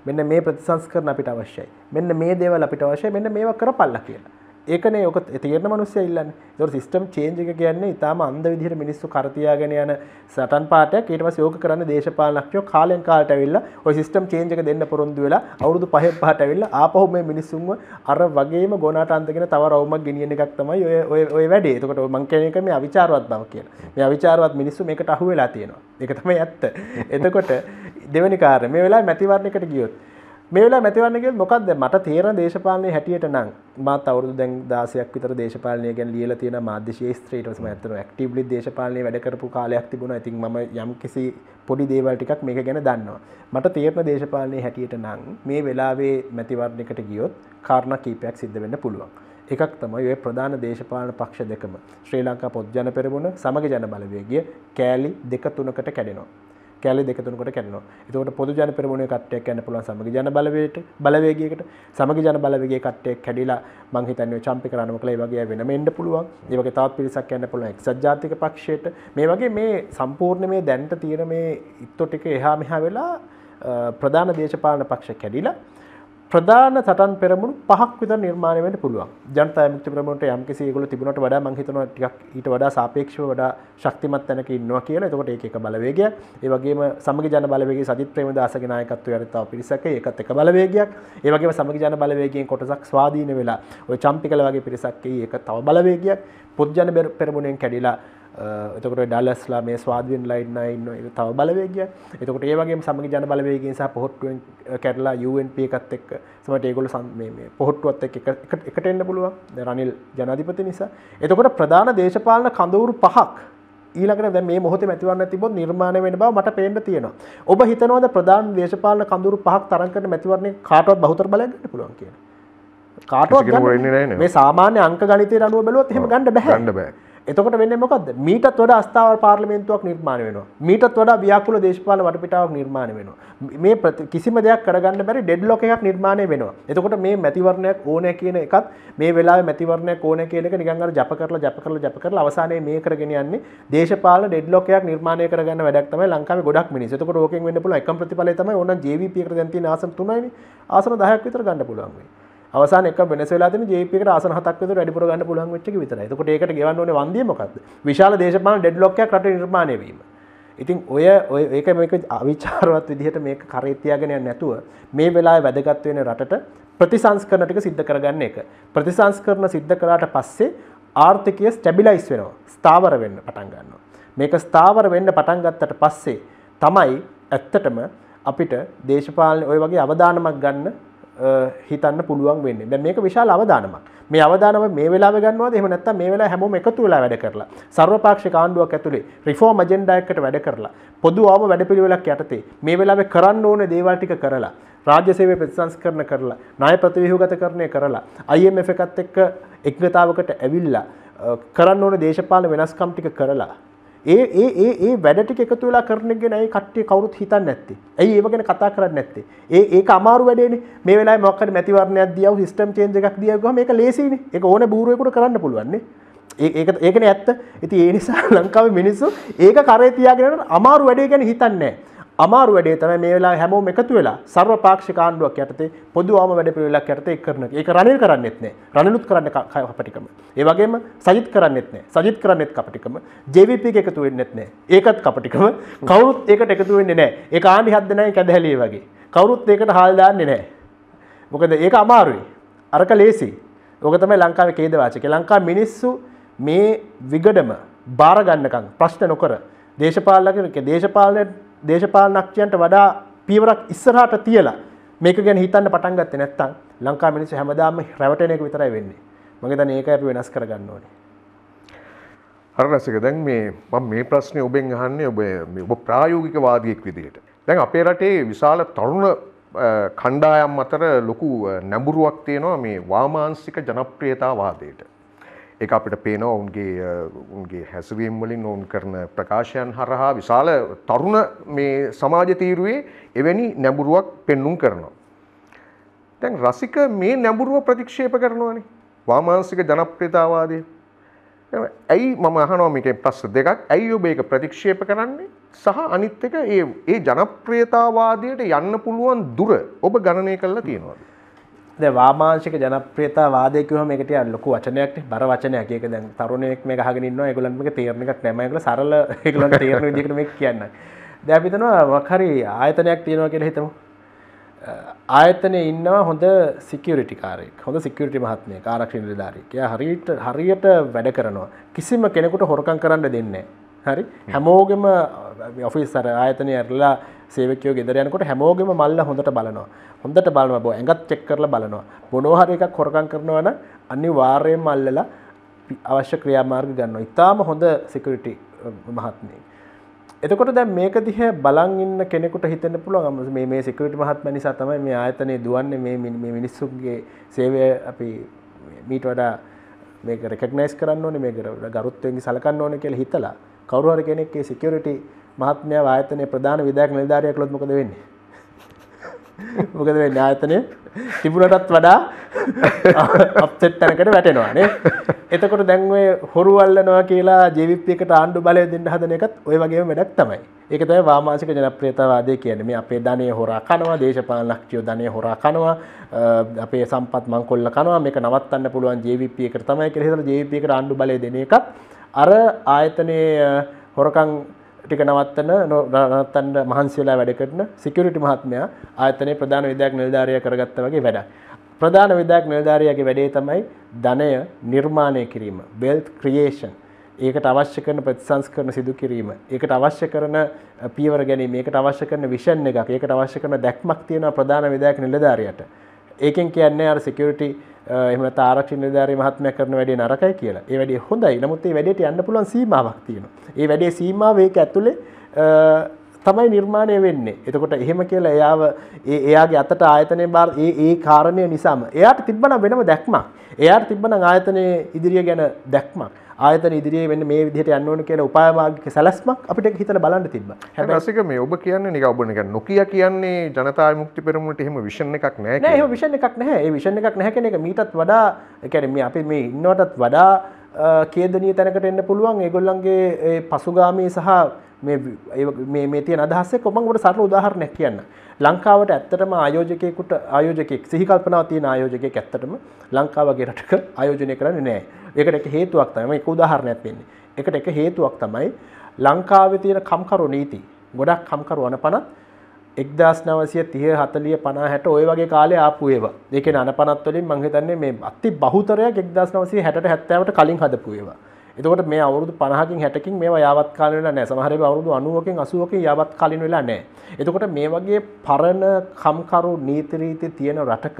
Speaker 1: මෙන්න මේ ප්‍රතිසංස්කරණ අපිට අවශ්‍යයි. මෙන්න මේ දේවල් අපිට අවශ්‍යයි. මෙන්න මේවා කරපල්ලා කියලා. ඒකනේ ඔක තේරෙන මිනිස්සු ඉල්ලන්නේ. ඒතකොට සිස්ටම් චේන්ජ් එක කියන්නේ ඊටාම අන්ධ විදිහට මිනිස්සු කරතියාගෙන යන සටන් පාටයක්. ඊට පස්සේ ඕක කරන්නේ දේශපාලනඥයෝ කාලෙන් කාලට ඇවිල්ලා ওই සිස්ටම් චේන්ජ් එක දෙන්න පොරොන්දු වෙලා අවුරුදු 5 පහට ඇවිල්ලා ආපහු මේ මිනිස්සුන්ව අර වගේම ගොනාට අන්තගෙන තව රවුමක් ගෙනියන එකක් තමයි ඔය ඔය ඔය වැඩේ. එතකොට මං කියන එක මේ අවිචාරවත් බව කියලා. මේ අවිචාරවත් මිනිස්සු මේකට අහු වෙලා තියෙනවා. ඒක තමයි ඇත්ත. එතකොට දෙවෙනි කාර්ය මේ වෙලාවේ මැතිවරණයකට ගියොත් මේ වෙලාව මැතිවරණ කියල මොකක්ද මට තේරෙන දේශපාලනය හැටියට නම් මාත් අවුරුදු දැන් 16ක් විතර දේශපාලනය ගැන ලියලා තියෙන මාධ්‍ය ශාස්ත්‍රයට වසම ඇත්තට ඇක්ටිව්ලි දේශපාලනය වැඩ කරපු කාලයක් තිබුණා. ඉතින් මම යම්කිසි පොඩි දේවල් ටිකක් මේක ගැන දන්නවා. මට තේරෙන දේශපාලනය හැටියට නම් මේ වෙලාවේ මැතිවරණයකට ගියොත් කාරණා කීපයක් සිද්ධ වෙන්න පුළුවන්. එකක් තමයි ඔය ප්‍රධාන දේශපාලන පක්ෂ දෙකම ශ්‍රී ලංකා පොත් ජන පෙරමුණ සමග ජන බලවේගය කෑලි දෙක තුනකට කැඩෙනවා. කැලේ දෙක තුනකට කැඩෙනවා. එතකොට පොදු ජන පෙරමුණේ කට්ටියක් යන්න පුළුවන් සමගි ජන බලවේගයට බලවේගයකට සමගි ජන බලවේගයේ කට්ටියක් කැඩිලා මං හිතන්නේ ඔය චම්පික රණමකල ඒ වගේ වෙනම එන්න පුළුවන්. ඒ වගේ තවත් පිරිසක් යන්න පුළුවන් එක්සත් ජාතික පක්ෂයට. මේ වගේ මේ සම්පූර්ණ මේ දැන්ට තියෙන මේ ඉත්තෝ ටික එහා මෙහා වෙලා ප්‍රධාන දේශපාලන පක්ෂ කැඩිලා ප්‍රධාන සටන් පෙරමුණු පහක් විතර නිර්මාණය වෙන්න පුළුවන්. ජනතා විමුක්ති පෙරමුණට යම්කිසි ඒගොල්ලෝ තිබුණාට වඩා මම හිතනවා ටිකක් ඊට වඩා සාපේක්ෂව වඩා ශක්තිමත් තැනක ඉන්නවා කියලා. එතකොට ඒක එක බලවේගයක්. ඒ වගේම සමගි ජන බලවේගයේ සජිත් ප්‍රේමදාසගේ නායකත්වයේ යටතේ තව පිරිසක ඒකත් එක බලවේගයක්. ඒ වගේම සමගි ජන බලවේගයෙන් කොටසක් ස්වාධීන වෙලා ওই චම්පිකල වගේ පිරිසක් ඒක තව බලවේගයක්. පොදු ජන පෙරමුණෙන් කැඩිලා එතකොට ඩලස්ලා මේ ස්වාධීන් ලයින්න ඉන්න තව බලවේගය එතකොට ඒ වගේ සමග ජන බලවේගෙන් සහ පොහොට්ටුවෙන් කැරලා UNP එකත් එක්ක. සමට ඒගොල පොහොට්ටුවත් එක් එකට එන්න පුළුවන්. රනිල් ජනාධිපති නිසා. එතකොට ප්‍රධාන දේශපාලන කඳවුරු පහක් ඊලකට දැ මේ මොහොත මැතිවන්න තිබොත් නිර්මාණය වෙන බව මට පේන්න තියෙනවා. ඔබ හිතනවද ප්‍රධාන දේශපාලන කඳුරු පහක් තරන්කට මැතිවරණය කාටවත් බහතර බලගන්න පුළුවන් කියන කාටවත් මේ සාමාන්‍ය අංක ගනිතය අනුව බලුවත් හෙම ගණඩ බැහන්න බෑ එතකොට වෙන්න මොකද මීටත් වඩ අස්ථාව පාර්ලිමෙන්තුවක් නිර්මාණ වෙනවා මීටත් වඩා ව්‍යාකුල දේශපාල වටපිටාවක් නිර්මාණ වෙනවා මේ කිසිම දෙයක් කරගන්න බැරි ඩෙඩ්ලොක එකක් නිර්මාණය වෙනවා එතකොට මේ මැතිවරණයක් ඕන කියන එකත් මේ වෙලා මැතිවරණයක් ඕන කියන එක නිගංගර ජප කරලා ජප කරලා ජප කරලා අවසානයේ මේ කරගෙන යන්නේ දේශපාල ඩෙඩ්ලොකයක් නිර්මාණය කරගන්න වැඩක් තමයි ලංකාවේ ගොඩක් මිනිස්සු. එතකොට ඕකෙන් වෙන්න පුළුවන් එකම ප්‍රතිඵලය තමයි ඕනනම් JVP එකට දැන් තියෙන ආසන 3යිනේ. ආසන 10ක් විතර ගන්න පුළුවන් වෙයි. අවසාන එක වෙනසලා තියෙන JP එකට ආසන හතක් විතර වැඩිපුර ගන්න පුළුවන් වෙච්ච එක විතරයි. එතකොට ඒකට ගෙවන්න ඕනේ වන්දිය මොකද්ද? විශාල දේශපාලන ඩෙඩ්ලොක් එකක් රටේ නිර්මාණය වීම. ඉතින් ඔය ඔය ඒක මේක අවිචාරවත් විදිහට මේක කරේ තියාගෙන යන්නේ නැතුව මේ වෙලාවේ වැදගත් වෙන රටට ප්‍රතිසංස්කරණ ටික සිද්ධ කරගන්න එක. ප්‍රතිසංස්කරණ සිද්ධ කරාට පස්සේ ආර්ථිකය ස්ටැබිලයිස් වෙනවා. ස්ථාවර වෙන්න පටන් ගන්නවා. මේක ස්ථාවර වෙන්න පටන් ගත්තට පස්සේ තමයි ඇත්තටම අපිට දේශපාලන ඔය වගේ අවධානමක් ගන්න හිතන්න පුළුවන් වෙන්නේ. දැන් මේක විශාල අවදානමක්. මේ අවදානම මේ වෙලාව ගන්නවාද එහෙම නැත්නම් මේ වෙලාව හැමෝම එකතු වෙලා වැඩ කරලා සර්වපාක්ෂික ආණ්ඩුවක් ඇතුලේ රිෆෝම් අජෙන්ඩා එකකට වැඩ කරලා පොදු ආම වැඩපිළිවෙලක් යටතේ මේ වෙලාවේ කරන්න ඕනේ දේවල් ටික කරලා රාජ්‍ය සේවය ප්‍රතිසංස්කරණ කරලා ණය ප්‍රතිව්‍යුහගතකරණය කරලා IMF එකත් එක්ක එක්ගතාවකට ඇවිල්ලා කරන්න ඕනේ දේශපාලන වෙනස්කම් ටික කරලා ඒ ඒ ඒ ඒ වැඩට එකතු වෙලා කරන ගැන ඒ කට්ටිය කවුරුත් හිතන්නේ නැත්තේ. ඇයි ඒව ගැන කතා කරන්නේ නැත්තේ? ඒ ඒක අමාරු වැඩේනේ. මේ වෙලාවේ මොකක් හරි මැතිවරණයක් දියව සිස්ටම් චේන්ජ් එකක් දියව ගම මේක ලේසියිනේ. ඒක ඕනේ බූරුවෙකුට කරන්න පුළුවන් නේ. ඒක ඒකනේ ඇත්ත. ඉතින් ඒ නිසා ලංකාවේ මිනිස්සු ඒක කරේ තියාගෙන අමාරු වැඩේ ගැන හිතන්නේ නැහැ. අමාරු වැඩේ තමයි මේ වෙලාවේ හැමෝම එකතු වෙලා සර්ව පාක්ෂික ආණ්ඩුවක් යටතේ පොදු ආම වැඩ පිළිවෙලක් යටතේ එක් කරන එක. ඒක රනිල් කරන්නේත් නෑ. රනිලුත් කරන්නේ කපටිකම. ඒ වගේම සජිත් කරන්නේත් නෑ. සජිත් කරන්නේත් කපටිකම. JVP එක එකතු වෙන්නෙත් නෑ. ඒකත් කපටිකම. කවුරුත් ඒකට එකතු වෙන්නේ නෑ. ඒක ආණ්ඩි හත් දෙනායි කැදහැලිය වගේ. කවුරුත් ඒකට හාල් දාන්නේ නෑ. මොකද ඒක අමාරුයි. අරක ලේසි. ඕක තමයි ලංකාවේ ඛේද වාචකය. ලංකාවේ මිනිස්සු මේ විගඩම බාර ගන්නකම් ප්‍රශ්න නොකර දේශපාලක දේශපාලන දේශපාලනක්ෂයන්ට වඩා පීවරක් ඉස්සරහට තියලා මේක ගැන හිතන්න පටන් ගත්තේ නැත්තම් ලංකා මිනිස්සු හැමදාම රැවටෙන එක විතරයි වෙන්නේ. මම හිතන්නේ ඒක අපි වෙනස් කරගන්න ඕනේ.
Speaker 2: හරි රසික දැන් මේ මම මේ ප්‍රශ්නේ ඔබෙන් අහන්නේ ඔබ ඔබ ප්‍රායෝගික වාදියෙක් විදිහට. දැන් අපේ රටේ විශාල තරුණ කණ්ඩායම් අතර ලොකු නැඹුරුවක් තියෙනවා මේ වාමාංශික ජනප්‍රියතාවාදයට. ඒක අපිට පේනවා ඔවුන්ගේ උන්ගේ හැසවීම් වලින් ඔවුන් කරන ප්‍රකාශයන් හරහා විශාල තරුණ මේ සමාජ තීරුවේ එවැනි නැඹුරුවක් පෙන්නුම් කරනවා. දැන් රසික මේ නැඹුරුව ප්‍රතික්ෂේප කරනවානේ වාමාංශික ජනප්‍රියතාවාදය. ඇයි මම අහනවා මේකේ ප්‍රශ්න දෙකක්. ඇයි ඔබ ඒක ප්‍රතික්ෂේප කරන්නේ? සහ අනිත් එක ඒ ඒ ජනප්‍රියතාවාදයට යන්න පුළුවන් දුර ඔබ ගණනය කරලා තියෙනවද?
Speaker 1: ද වාමාංශික ජනප්‍රියතා වාදය කිව්වම මේක ටිකක් ලොකු වචනයක් නේ බර වචනයක්. ඒක දැන් තරුණයෙක් මේක අහගෙන ඉන්නවා ඒගොල්ලන්ට මේක තේරෙන එකක් නෑ. මම ඒගොල්ලෝ සරල ඒගොල්ලන්ට තේරෙන විදිහකට මේක කියන්න. දැන් අපි හිතනවා මොකක් හරි ආයතනයක් තියෙනවා කියලා හිතමු. ආයතනයේ ඉන්නවා හොඳ සිකියුරිටි කාරයෙක්. හොඳ සිකියුරිටි මහත්මයෙක් ආරක්ෂක නිලධාරියෙක්. එයා හරියට හරියට වැඩ කරනවා. කිසිම කෙනෙකුට හොරකම් කරන්න දෙන්නේ හරි හැමෝගෙම ඔෆිස් අර ආයතනය ඇරලා සේවකයෝ ගෙදර යනකොට හැමෝගෙම මල්ල හොඳට බලනවා. හොඳට බලනවා බෝ ඇඟත් චෙක් කරලා බලනවා. මොනවා හරි එකක් හොරකම් කරනවා නම් අනිවාර්යයෙන්ම අල්ලලා අවශ්‍ය ක්‍රියාමාර්ග ගන්නවා. ඊටාම හොඳ සිකියුරිටි මහත්මිය. එතකොට දැන් මේක දිහා බලන් ඉන්න කෙනෙකුට හිතෙන්න පුළුවන් මේ මේ සිකියුරිටි මහත්මයා නිසා තමයි මේ ආයතනය දුවන්නේ මේ මේ මිනිස්සුන්ගේ සේවය අපි මීට වඩා මේක රෙකග්නයිස් කරන්න ඕනේ මේක ගරුත්වයෙන් සලකන්න ඕනේ කියලා හිතලා කවුරු හරි කෙනෙක් ඒ සිකියුරිටි මහත්මයා ආයතනයේ ප්‍රධාන විධායක නිලධාරියෙක් ලොත් මොකද වෙන්නේ? මොකද වෙන්නේ ආයතනය තිබුණටත් වඩා අප්සෙට් තැනකට වැටෙනවා නේ. එතකොට දැන් ඔය හොරු අල්ලනවා කියලා JVP එකට ආණ්ඩු බලය දෙන්න හදන එකත් ওই වගේම වැඩක් තමයි. ඒක තමයි වාමාංශික ජනප්‍රියතාවාදය කියන්නේ. මේ අපේ ධනය හොරා කනවා, දේශපාලනඥයෝ ධනය හොරා කනවා, අපේ සම්පත් මංකොල්ල කනවා. මේක නවත්තන්න පුළුවන් JVP එකට තමයි කියලා හිතලා JVP එකට ආණ්ඩු බලය දෙන එකත් අර ආයතනයේ හොරකම් ටික නවත්තන නවත්තන්න මහන්සි වෙලා වැඩ කරන සිකියුරිටි මහත්මයා ආයතනයේ ප්‍රධාන විධායක නිලධාරියා කරගත්තා වගේ වැඩක්. ප්‍රධාන විධායක නිලධාරියාගේ වැඩේ තමයි ධනය නිර්මාණය කිරීම, wealth creation. ඒකට අවශ්‍ය කරන ප්‍රතිසංස්කරණ සිදු කිරීම. ඒකට අවශ්‍ය කරන පියවර ගැනීම, ඒකට අවශ්‍ය කරන විෂන් එකක්, ඒකට අවශ්‍ය කරන දැක්මක් තියෙනවා ප්‍රධාන විධායක නිලධාරියාට. ඒකෙන් කියන්නේ අර සිකියුරිටි එහෙම නැත්නම් ආරක්ෂක නිලධාරී මහත්මයා කරන වැඩේ නරකයි කියලා. ඒ වැඩේ හොඳයි. නමුත් ඒ වැඩේට යන්න පුළුවන් සීමාවක් තියෙනවා. ඒ වැඩේ සීමාව ඒක ඇතුලේ තමයි නිර්මාණය වෙන්නේ. එතකොට එහෙම කියලා එයාව ඒ එයාගේ අතට ආයතනයේ බාර ඒ ඒ කාරණය නිසාම එයාට තිබ්බනම් වෙනම දැක්මක්. එයාට තිබ්බනම් ආයතනයේ ඉදිරිය ගැන දැක්මක්. ආයතන ඉදිරියේ වෙන්න මේ විදිහට යන්න ඕන කියලා උපාය මාර්ගික සැලැස්මක් අපිට හිතලා බලන්න තිබ්බා.
Speaker 2: හැබැයි රසික මේ ඔබ කියන්නේ නිකන් ඔබ නිකන් නොකිය කියන්නේ ජනතා විමුක්ති පෙරමුණට එහෙම විෂන් එකක් නැහැ
Speaker 1: නෑ එහෙම විෂන් එකක් නැහැ. ඒ විෂන් එකක් නැහැ කියන එක මීටත් වඩා ඒ කියන්නේ මේ අපි මේ ඉන්නවටත් වඩා කේදනීය තැනකට එන්න පුළුවන් ඒගොල්ලන්ගේ ඒ පසුගාමී සහ මේ මේ තියෙන අදහස් එක්ක මම ඔබට සරල උදාහරණයක් කියන්න. ලංකාවට ඇත්තටම ආයෝජකයෙකුට ආයෝජකයෙක් සිහි කල්පනාව තියෙන ආයෝජකයෙක් ඇත්තටම ලංකාව වගේ රටක ආයෝජනය කරන්නේ නැහැ. ඒකට එක හේතුවක් තමයි එක උදාහරණයක් දෙන්නේ. ඒකට එක හේතුවක් තමයි ලංකාවේ තියෙන කම්කරු නීති. ගොඩක් කම්කරු අනපනත් එක්දස් නවසිය තිය හතලිය පනා හැට ඔය වගේ කාලේ ආපු ඒවා ඒක අනපනත් වලින් මං හිතන්නේ මේ අති බහුතරයක් එක්දස් නවසිය හැට හැත්තෑවට කලින් හදපු ඒවා එතකොට මේ අවුරුදු 50කින් 60කින් මේවා යාවත් කාලෙ වෙලා නැහැ. සමහර ඒවා අවුරුදු 90කින් 80කින් යාවත් කාලින වෙලා නැහැ. එතකොට මේ වගේ පරණ කම්කරු නීති රීති තියෙන රටක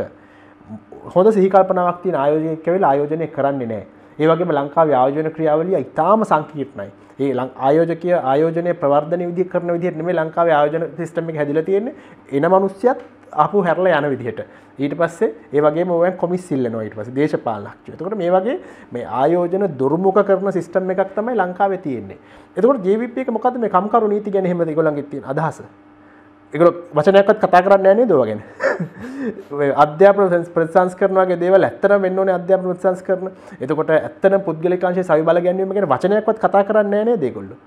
Speaker 1: හොඳ සිහි කල්පනාවක් තියෙන ආයෝජකයෙක් වෙලා ආයෝජනය කරන්නේ නැහැ. ඒ වගේම ලංකාවේ ආයෝජන ක්‍රියාවලිය ඉතාම සංකීර්ණයි. ඒ ආයෝජකය ආයෝජනය ප්‍රවර්ධනය විදිහ කරන විදිහට නෙමෙයි ලංකාවේ ආයෝජන සිස්ටම් එක හැදිලා තියෙන්නේ. එන මිනිස්සුත් ආපු හැරලා යන විදිහට. ඊට පස්සේ ඒ වගේම ඕයන් කොමිස් ඉල්ලනවා ඊට පස්සේ දේශපාලනඥයෝ. එතකොට මේ වගේ මේ ආයෝජන දුර්මුඛ කරන සිස්ටම් එකක් තමයි ලංකාවේ තියෙන්නේ. එතකොට JVP එක මොකද්ද මේ කම්කරු නීති ගැන එහෙමද ඒගොල්ලන්ගේ තියෙන අදහස? ඒගොල්ලෝ වචනයක්වත් කතා කරන්නේ නැහැ නේද ඔය ගැන? ඔය අධ්‍යාපන ප්‍රතිසංස්කරණ වගේ දේවල් ඇත්තටම වෙන්න ඕනේ අධ්‍යාපන ප්‍රතිසංස්කරණ. එතකොට ඇත්තටම පුද්ගලික අංශයේ සවි බල ගැනීම ගැන වචනයක්වත් කතා කරන්නේ නැහැ නේද ඒගොල්ලෝ?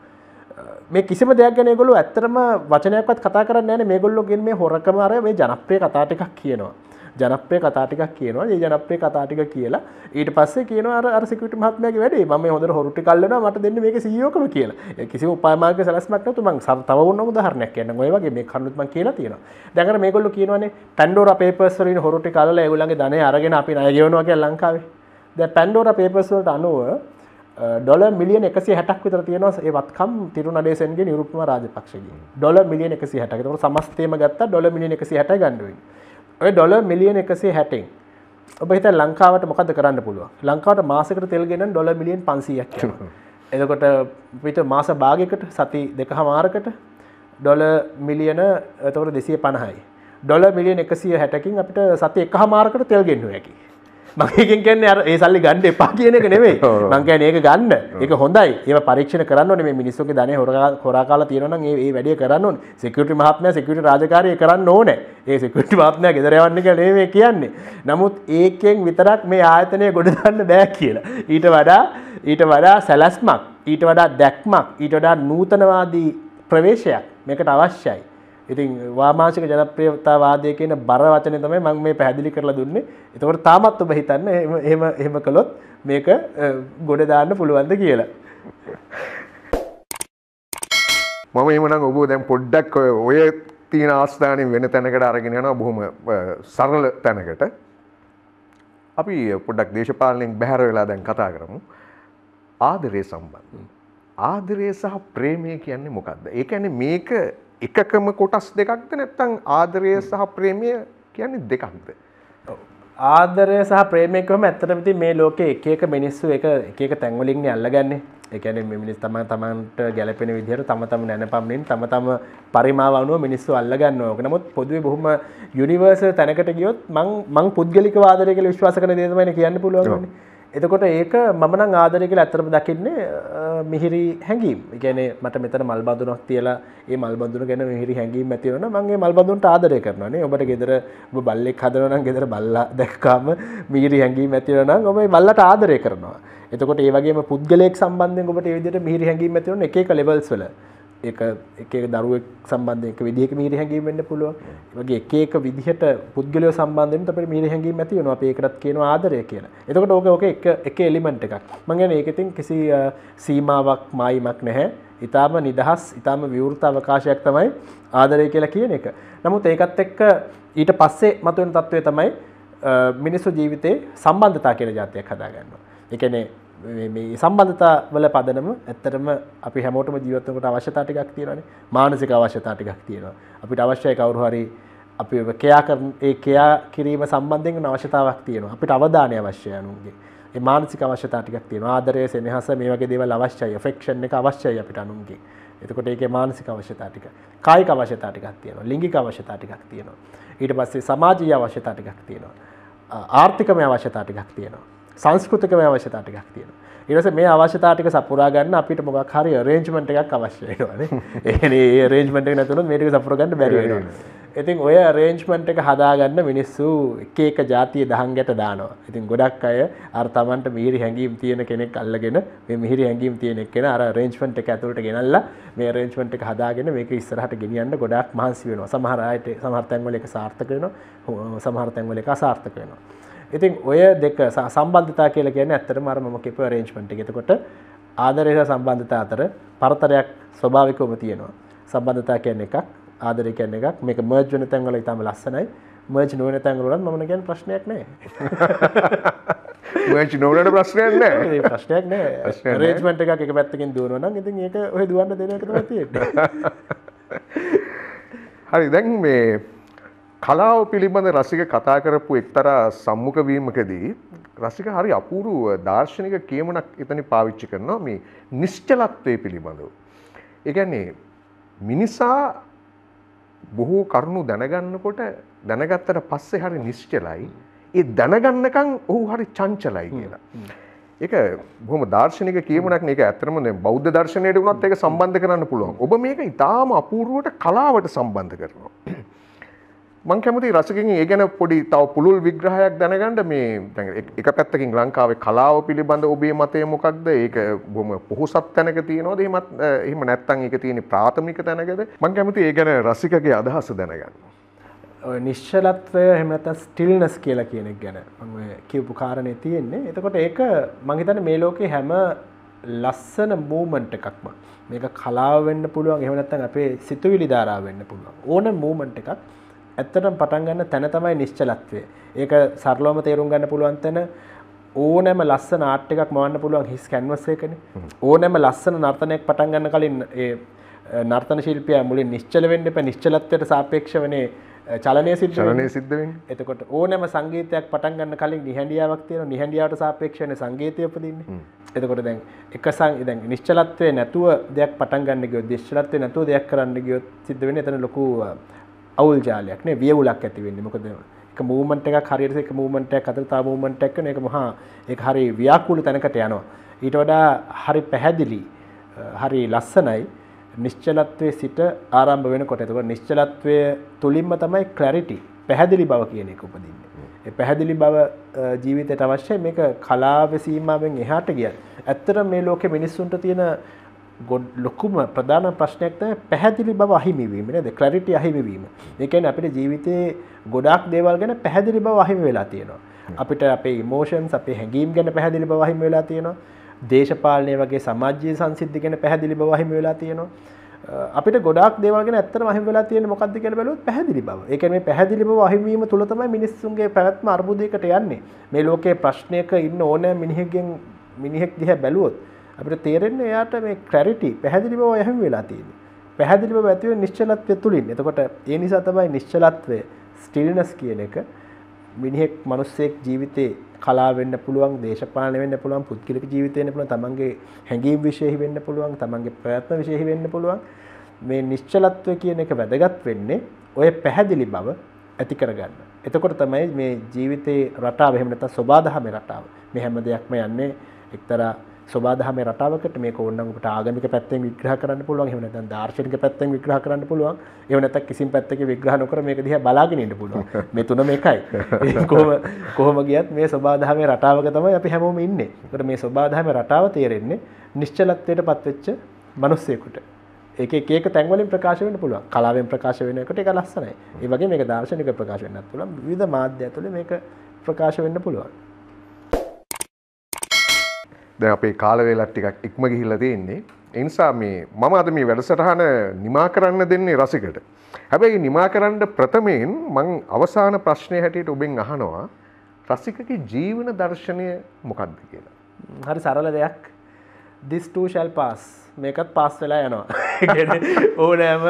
Speaker 1: මේ කිසිම දෙයක් ගැන ඒගොල්ලෝ ඇත්තටම වචනයක්වත් කතා කරන්නේ නැහැ නේ මේගොල්ලෝගෙන් මේ හොරකම අර මේ ජනප්‍රිය කතා ටිකක් කියනවා. ජනප්‍රිය කතා ටිකක් කියනවා. මේ ජනප්‍රිය කතා ටික කියලා ඊට පස්සේ කියනවා අර අර සිකියුරිටි මහත්මයාගේ වැඩේ මම මේ හොඳට හොරු ටික අල්ලනවා මට දෙන්න මේකේ CEO කම කියලා. ඒ කිසිම උපාය මාර්ග සැලැස්මක් නැතු මම තව වුණ උදාහරණයක් කියන්නම්. ඔය වගේ මේ කරුණුත් මම කියලා තියෙනවා. දැන් අර මේගොල්ලෝ කියනවානේ පැන්ඩෝරා පේපර්ස් වලින් හොරු ටික අල්ලලා ඒගොල්ලන්ගේ ධනය අරගෙන අපි ණය ගෙවනවා කියලා ලංකාවේ. දැන් පැන්ඩෝරා පේපර්ස් වලට අනුව ඩොල මිලියන එකසි හැටක් විතර තියෙනවා ඒ වත්කම් තිරු නඩේසන්ගේ නිරුපම රාජපක්ෂගේ. ඩොල මිලියන එකසි හැට තකට සමස්තේම ගත්ත ඩොල මිලියන එකසි හැට ගන්නුවෙන් ඔය ඩොල මිලියන එකසේ හැටෙන් ඔබ හිත ලංකාවට මොකද කරන්න පුළුව ලංකාවට මාසකට තෙල්ගෙන ඩොල මිලියන් පන්සියක් එදකොට පිට මාස භාගකට සති දෙක හමාරකට ඩොල මිලියන එතකට දෙසිය පණහයි ඩොල මිලියන එකසිය හැටකින් අපිට සති එක හමාරකට තෙල්ගෙන්න්නු හැකි මගේකින් කියන්නේ අර ඒ සල්ලි ගන්න එපා කියන එක නෙවෙයි මං කියන්නේ ඒක ගන්න. ඒක හොඳයි. ඒව පරීක්ෂණ කරන්න ඕනේ. මේ මිනිස්සුන්ගේ ධනෙ හොරා කාලා තියෙනවා නම් ඒ වැඩේ කරන්න ඕනේ. සිකියුරිටි මහත්මයා සිකියුරිටි රාජකාරිය කරන්න ඕනේ. ඒ සිකියුරිටි මහත්මයා ගෙදර යවන්න කියලා නෙවෙයි කියන්නේ. නමුත් ඒකෙන් විතරක් මේ ආයතනය ගොඩ දාන්න බෑ කියලා. ඊට වඩා ඊට වඩා සැලැස්මක් ඊට වඩා දැක්මක් ඊට වඩා නූතනවාදී ප්‍රවේශයක් මේකට අවශ්‍යයි ඉතින් වාමාංශික ජනප්‍රියතාවාදය කියන බර වචනේ තමයි මම මේ පැහැදිලි කරලා දුන්නේ. එතකොට තාමත් ඔබ හිතන්නේ එහෙම එහෙම කළොත් මේක ගොඩ දාන්න පුළුවන්ද කියලා.
Speaker 2: මම එහෙමනම් ඔබ දැන් පොඩ්ඩක් ඔය තියෙන ආස්ථානින් වෙන තැනකට අරගෙන යනවා බොහොම සරල තැනකට. අපි පොඩ්ඩක් දේශපාලනයෙන් බැහැර වෙලා දැන් කතා කරමු. ආදරය සම්බන්ධ. ආදරය සහ ප්‍රේමය කියන්නේ මොකක්ද? ඒ කියන්නේ මේක එකකම කොටස් දෙකක්ද නැත්තං ආදරය සහ ප්‍රේමය කියන්නේ දෙකක්ද.
Speaker 1: ආදරය සහ ප්‍රේමයකම ඇත්තටමති මේ ලෝක එකක මිනිස්සු එක එක තැන්වලින් අල්ලගන්නේ. එකන මිනිස් තම තමන්ට ගැලපෙන විදිහට තම තම නැන පම්මින් තම තම පරිමාවනුව මිනිස්සු අල්ලගන්න ඕක. නමුත් පොදුව බොහොම යුනිවර්ස තැනකට ගියොත් මං මං පුද්ගලික වාදරයක විශ්වාස කන දේමන කියන්න පුළුවන් එතකොට ඒක මමන ආදරය කියලා ඇතරම දකින්නේ මිහිරි හැඟීම්. ගැන මට මෙතන මල්බඳුනක් තියලා ඒ මල්බඳුන ගැන මිහිරි හැඟීම් ඇතිවන මගේ මල්බඳුන්ට ආදරය කරනනේ ඔබට ගෙදර ඔබ බල්ලෙක් හදරනම් ගෙදර බල්ලා දැක්කාම මිහිරි හැඟීම් ඇතිවනම් ඔබ බල්ලට ආදරය කරනවා. එතකොට ඒවගේ පුද්ගලෙක් සම්බන්ධය ඔබට ඒවිදිට මිහිරි හැඟීම් ඇතිවන එක ලෙවල්ස් වල. එක එක දරුවෙක් සම්බන්ධයක විදිහක මීරි හැඟීම් වෙන්න පුළුවන්. ඒ වගේ එක එක විදිහට පුද්ගලයෝ සම්බන්ධයෙන් අපිට මීරි හැඟීම් ඇති වෙනවා. අපි ඒකටත් කියනවා ආදරය කියලා. එතකොට ඕක ඕක එක එක එලිමන්ට් එකක්. මම කියන්නේ ඒක ඉතින් කිසි සීමාවක් මායිමක් නැහැ. ඊටාම නිදහස්, ඊටාම විවෘත අවකාශයක් තමයි ආදරය කියලා කියන එක. නමුත් ඒකත් එක්ක ඊට පස්සේ මතුවෙන තත්ත්වය තමයි මිනිස්සු ජීවිතේ සම්බන්ධතා කියලා જાතියක් හදාගන්නවා. ඒ කියන්නේ මේ සම්බන්ධතා වල පදනම ඇත්තරම අපි හැමෝටම ජීවත්වකට අවශ්‍යතා ටිකක් තියෙනවානේ. මානසික අවශ්‍යතා ටිකක් තියෙනවා. අපිට අවශ්‍යයි කවුරු හරි අපි කයා කරන ඒ කයා කිරීම සම්බන්ධයෙන් අවශ්‍යතාවක් තියෙනවා. අපිට අවධානය අවශ්‍යයි අනුන්ගේ. ඒ මානසික අවශ්‍යතා ටිකක් තියෙනවා. ආදරය සෙනෙහස මේ වගේ දේවල් අවශ්‍යයි. affection එක අවශ්‍යයි අපිට අනුන්ගේ. එතකොට ඒකේ මානසික අවශ්‍යතා ටික කායික අවශ්‍යතා ටිකක් තියෙනවා. ලිංගික අවශ්‍යතා ටිකක් තියෙනවා. ඊට පස්සේ සමාජීය අවශ්‍යතා ටිකක් තියෙනවා. ආර්ථිකමය අවශ්‍යතා ටිකක් තියෙනවා. සංස්කෘතිකම අවශ්‍යතා ටිකක් තියෙනවා. ඊට මේ අවශ්‍යතා ටික සපුරා ගන්න අපිට මොකක් හරි අරේන්ජ්මන්ට් එකක් අවශ්‍ය වෙනවානේ. ඒ කියන්නේ අරේන්ජ්මන්ට් එක නැතුනොත් මේ ටික සපුරා ගන්න බැරි වෙනවා. ඉතින් ඔය අරේන්ජ්මන්ට් එක හදාගන්න මිනිස්සු එක එක ජාතිය දහංගට දානවා. ඉතින් ගොඩක් අය අර Tamanට මිහිරි හැඟීම් තියෙන කෙනෙක් අල්ලගෙන මිහිරි හැඟීම් තියෙන එක්කෙනා අර අරේන්ජ්මන්ට් එක ඇතුළට ගෙනල්ලා මේ අරේන්ජ්මන්ට් එක හදාගෙන මේක ඉස්සරහට ගෙනියන්න ගොඩක් මහන්සි වෙනවා. සමහර අයට සමහර තැන්වල ඒක සාර්ථක වෙනවා. සමහර තැන්වල ඒක අසාර්ථක වෙනවා. ඉතින් ඔය දෙක සම්බන්ධතා කියලා කියන්නේ ඇත්තටම අර මම කියපු arrangement එක. එතකොට ආදරය සහ සම්බන්ධතා අතර පරතරයක් ස්වභාවිකවම තියෙනවා. සම්බන්ධතා කියන්නේ එකක්, ආදරය කියන්නේ එකක්. මේක merge වෙන තැන් වල ඊටම ලස්සනයි. merge නොවන තැන් වල නම් මම කියන්නේ ප්‍රශ්නයක්
Speaker 2: merge නොවනට ප්‍රශ්නයක්.
Speaker 1: ඒ ප්‍රශ්නයක් නැහැ. arrangement එකක් එක පැත්තකින් දුවනවා නම් ඉතින් ඒක ඔය දුවන්න දෙන එක තමයි තියෙන්නේ.
Speaker 2: හරි දැන් මේ කලාව පිළිබඳ රසික කතා කරපු එක්තරා සම්මුඛවීමකදී රසික හරි අපූරු දර්ශනික කියමනක් එතන පාවිච්චි කරනවා මේ නිශ්චලත්වය පිළිබඳව. ඒ කියන්නේ මිනිසා බොහෝ කරුණු දැනගන්නකොට දැනගත්තට පස්සේ හරි නිශ්චලයි. ඒ දැනගන්නකම් ඔහු හරි චංචලයි කියලා. ඒක බොහොම දාර්ශනික කියමනක් මේක ඇත්තටම බෞද්ධ දර්ශනයට වුණත් ඒක සම්බන්ධ කරන්න පුළුවන්. ඔබ මේක ඊටාම අපූර්වට කලාවට සම්බන්ධ කරනවා. මං කැමති රසකින් ඒ ගැන පොඩි තව පුළුල් විග්‍රහයක් දැනගන්න මේ එක පැත්තකින් ලංකාවේ කලාව පිළිබඳ ඔබේ මතය මොකක්ද ඒක බොම පොහොසත් තැනක තියෙනවද එහෙමත් එහෙම නැත්තම් ඒක තියෙන ප්‍රාථමික තැනකද මං කැමති ඒ ගැන රසිකගේ අදහස දැනගන්න.
Speaker 1: නිශ්චලත්වය එහෙමනත ස්ටිල්නස් කියලා කියන එක ගැන මම කියපු කාරණේ තියෙන්නේ. එතකොට ඒක මං හිතන්නේ මේ ලෝකේ හැම ලස්සන මූමන්ට් එකක්ම මේක කලාව වෙන්න පුළුවන් එහෙම නැත්නම් අපේ සිතුවිලි ධාරාව වෙන්න පුළුවන්. ඕන මූමන්ට් එකක් ඇත්තටම පටන් ගන්න තැන තමයි නිශ්චලත්වය. ඒක සරලවම තේරුම් ගන්න පුළුවන් තැන ඕනෑම ලස්සන ආර්ට් එකක් මවන්න පුළුවන් හිස් කැන්වස් එකනේ. ඕනෑම ලස්සන නර්තනයක් පටන් ගන්න කලින් ඒ නර්තන ශිල්පියා මුලින් නිශ්චල වෙන්න එපා නිශ්චලත්වයට සාපේක්ෂවනේ චලනය සිද්ධ
Speaker 2: චලනය සිද්ධ වෙන්නේ.
Speaker 1: එතකොට ඕනෑම සංගීතයක් පටන් ගන්න කලින් නිහඬියාවක් තියෙනවා. නිහඬියාවට සාපේක්ෂව වෙන සංගීතය උපදින්නේ. එතකොට දැන් එක සං දැන් නිශ්චලත්වයේ නැතුව දෙයක් පටන් ගන්න ගියොත් නිශ්චලත්වයේ නැතුව දෙයක් කරන්න ගියොත් සිද්ධ වෙන්නේ එතන ලොකු අවුල් ජාලයක් නේ වියවුලක් ඇති වෙන්නේ. මොකද එක මූවමන්ට් එකක් හරියට එක මූවමන්ට් එකක් අතර තව මූවමන්ට් එකක් කරන එක මහා ඒක හරි ව්‍යාකූල තැනකට යනවා. ඊට වඩා හරි පැහැදිලි හරි ලස්සනයි නිශ්චලත්වයේ සිට ආරම්භ වෙනකොට. එතකොට නිශ්චලත්වය තුලින්ම තමයි ක්ලැරිටි පැහැදිලි බව කියන එක උපදින්නේ. ඒ පැහැදිලි බව ජීවිතයට අවශ්‍යයි. මේක කලාවේ සීමාවෙන් එහාට ගියත් ඇත්තට මේ ලෝකේ මිනිස්සුන්ට තියෙන ගොඩ ලොකුම ප්‍රධාන ප්‍රශ්නයක් පැහැදිලි බව අහිමිවීම නේද ක්ලැරිටි අහිමිවීම. කියන්නේ අපිට ජීවිතේ ගොඩාක් දේවල් ගැන පැහැදිලි බව අහිමි වෙලා තියෙනවා. අපිට අපේ ඉමෝෂන්ස් අපේ හැඟීම් ගැන පැහැදිලි බව අහිමි වෙලා තියෙනවා. දේශපාලනය වගේ සමාජීය සංසිද්ධි ගැන පැහැදිලි බව අහිමි වෙලා තියෙනවා. අපිට ගොඩක් දේවල් ගැන ඇත්තටම අහිමි වෙලා තියෙන්නේ මොකක්ද කියලා බැලුවොත් පැහැදිලි බව. ඒ කියන්නේ මේ පැහැදිලි බව අහිමි වීම තුල තමයි මිනිස්සුන්ගේ පැවැත්ම අර්බුදයකට යන්නේ. මේ ලෝකේ ප්‍රශ්නයක ඉන්න ඕනෑ මිනිහෙක්ගෙන් මිනිහෙක් දිහා බැලුවොත් අපිට තේරෙන්නේ එයාට මේ ක්ලැරිටි පැහැදිලි බව යහම වෙලා තියෙන්නේ. පැහැදිලි බව ඇති වෙන්නේ නිශ්චලත්වය තුලින්. එතකොට ඒ නිසා තමයි නිශ්චලත්වය ස්ටිල්නස් කියන එක මිනිහෙක් මිනිස්සෙක් ජීවිතේ කලා වෙන්න පුළුවන්, දේශපාලන වෙන්න පුළුවන්, පුද්ගලික ජීවිතය වෙන්න පුළුවන්, තමන්ගේ හැඟීම් විශේෂ වෙන්න පුළුවන්, තමන්ගේ ප්‍රයත්න විශේෂ වෙන්න පුළුවන්. මේ නිශ්චලත්වය කියන එක වැදගත් වෙන්නේ ඔය පැහැදිලි බව ඇති කරගන්න. එතකොට තමයි මේ ජීවිතේ රටාව එහෙම නැත්නම් සබාදහමේ රටාව. මේ හැම දෙයක්ම යන්නේ එක්තරා සබාදහමේ රටාවකට මේක ඕනනම් ඔබට ආගමික පැත්තෙන් විග්‍රහ කරන්න පුළුවන්. එහෙම නැත්නම් දාර්ශනික පැත්තෙන් විග්‍රහ කරන්න පුළුවන්. එහෙම නැත්නම් කිසිම පැත්තකින් විග්‍රහ නොකර මේක දිහා බලාගෙන ඉන්න පුළුවන්. මේ තුනම එකයි. කොහොම කොහොම ගියත් මේ සබාදහමේ රටාවක තමයි අපි හැමෝම ඉන්නේ. ඒකට මේ සබාදහමේ රටාව තේරෙන්නේ නිශ්චලත්වයට පත්වෙච්ච මිනිස්සෙකුට. ඒක එක එක තැන්වලින් ප්‍රකාශ වෙන්න පුළුවන්. කලාවෙන් ප්‍රකාශ වෙන එකට ඒක ලස්සනයි. ඒ වගේ මේක දාර්ශනික ප්‍රකාශ වෙන්නත් පුළුවන්. විවිධ මාධ්‍ය ඇතුලේ මේක ප්‍රකාශ වෙන්න පුළුවන්.
Speaker 2: දැන් අපේ කාලවේලත් ටිකක් ඉක්ම ගිහිල්ලා තියෙන්නේ. ඒ නිසා මේ මම අද මේ වැඩසටහන නිමා කරන්න දෙන්නේ රසිකට. හැබැයි නිමා කරන්න ප්‍රථමයෙන් මං අවසාන ප්‍රශ්නය හැටියට ඔබෙන් අහනවා රසිකගේ ජීවන දර්ශනය මොකක්ද කියලා.
Speaker 1: හරි සරල දෙයක් this too shall pass මේකත් පාස් වෙලා යනවා ඕනෑම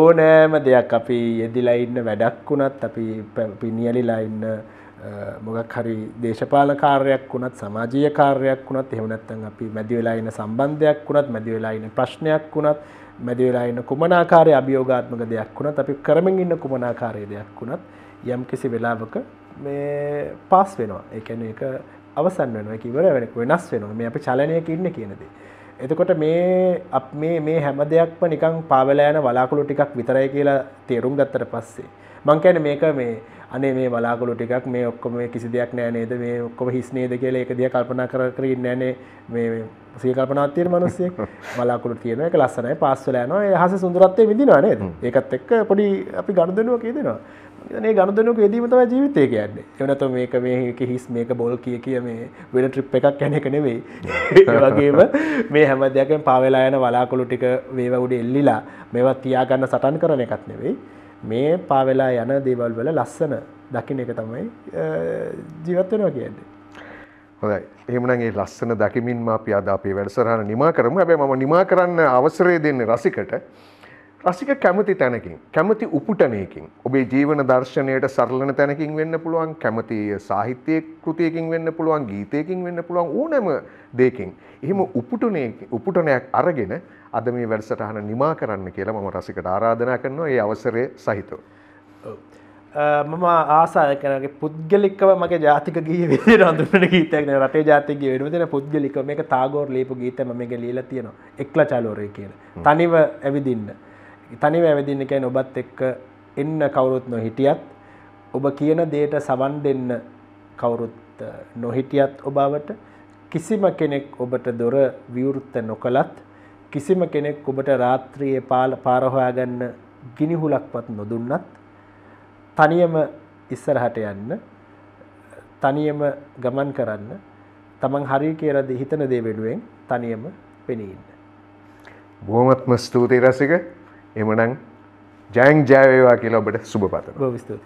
Speaker 1: ඕනෑම දෙයක් අපි යෙදිලා ඉන්න වැඩක් වුණත් අපි පිනියලිලා ඉන්න මොගක් හරි දේශපාල කාර්යක් වුණත් සමාජීය කාර්යක් වුණත් එහෙම නැත්නම් අපි මැදි වෙලා ඉන්න සම්බන්ධයක් වුණත් මැදි වෙලා ඉන්න ප්‍රශ්නයක් වුණත් මැදි වෙලා ඉන්න කුමනාකාරයේ අභියෝගාත්මක දෙයක් වුණත් අපි කරමින් ඉන්න කුමනාකාරයේ දෙයක් වුණත් යම් කිසි වෙලාවක මේ පාස් වෙනවා. ඒ කියන්නේ ඒක අවසන් වෙනවා. ඒක ඉවර වෙන වෙනස් වෙනවා. මේ අපි චලනයක ඉන්නේ කියන දේ. එතකොට මේ අප මේ මේ හැම දෙයක්ම නිකන් පාවෙලා යන වලාකුළු ටිකක් විතරයි කියලා තේරුම් ගත්තට පස්සේ මං කියන්නේ මේක මේ අනේ මේ බලාකුළු ටිකක් මේ ඔක්කොම කිසි දෙයක් නෑ නේද? මේ ඔක්කොම හිස් නේද කියලා ඒක දිහා කල්පනා කර කර ඉන්නේ නෑනේ මේ සිය කල්පනාවක් තියෙන මිනිස්සෙක්. බලාකුළු තියෙනවා. ඒක ලස්සනයි. පාස් වෙලා යනවා. ඒ අහස සුන්දරත්වය විඳිනවා නේද? ඒකත් එක්ක පොඩි අපි ගනුදෙනුවක යෙදෙනවා. මේ ගනුදෙනුවක යෙදීම තමයි ජීවිතය කියන්නේ. එහෙම නැත්නම් මේක මේක හිස් මේක බොල් කිය කිය මේ වෙන ට්‍රිප් එකක් යන එක නෙවෙයි. ඒ වගේම මේ හැම දෙයක්ම පාවෙලා යන බලාකුළු ටික වේව උඩ එල්ලිලා මේවා තියාගන්න සටන් කරන එකක් නෙවෙයි මේ පාවෙලා යන දේවල් වල ලස්සන දකින එක තමයි ජීවත් වෙනවා කියන්නේ.
Speaker 2: හොඳයි. එහෙමනම් ඒ ලස්සන දකිමින්ම අපි අද අපේ වැඩසටහන නිමා කරමු. හැබැයි මම නිමා කරන්න අවසරය දෙන්නේ රසිකට. රසික කැමති තැනකින් කැමති උපුටනයකින් ඔබේ ජීවන දර්ශනයට සරලන තැනකින් වෙන්න පුළුවන් කැමති සාහිත්‍ය කෘතියකින් වෙන්න පුළුවන් ගීතයකින් වෙන්න පුළුවන් ඕනෑම දෙයකින් එහෙම උපුටනයක් අරගෙන අද මේ වැඩසටහන නිමා කරන්න කියලා මම රසිකට ආරාධනා කරනවා ඒ අවසරය සහිතව.
Speaker 1: මම ආසාය කරගේ පුද්ගලික්ව මගේ ජාතික ගී විදි රඳුරන ගීතයක් රටේ ජාතික වෙනදෙන පුද්ගලික මේක තාගෝර් ලීපු ගීතම මේක ලීලා තියෙනවා. එක්ල චලෝරය කියන තනිව ඇවිදින්න. තනිව ඇවිදින්න කියන ඔබත් එක්ක එන්න කවුරුත් නොහිටියත් ඔබ කියන දේට සවන් දෙන්න කවුරුත් නොහිටියත් ඔබවට කිසිම කෙනෙක් ඔබට දොර විවෘත්ත නොකළත් කිසිම කෙනෙක් ඔබට රාත්‍රියේ පාල පාරහොයාගන්න ගිනිහුලක්වත් නොදුන්නත් තනියම ඉස්සරහට යන්න තනියම ගමන් කරන්න තමන් හරි කියරද හිතන දේ වෙනුවෙන් තනියම පෙනීන්න.
Speaker 2: බෝමත්ම ස්තුතියි රසික එමනං ජයන් ජයවේවා කියලා ඔබට සුභ පතන
Speaker 1: ගෝවිස්තුති.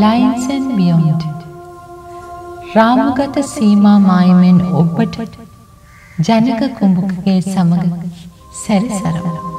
Speaker 3: Lines and Beyond රාමගත සීමා මායමෙන් ඔබට ජනක කුඹුකගේ සමග සැරිසරමු.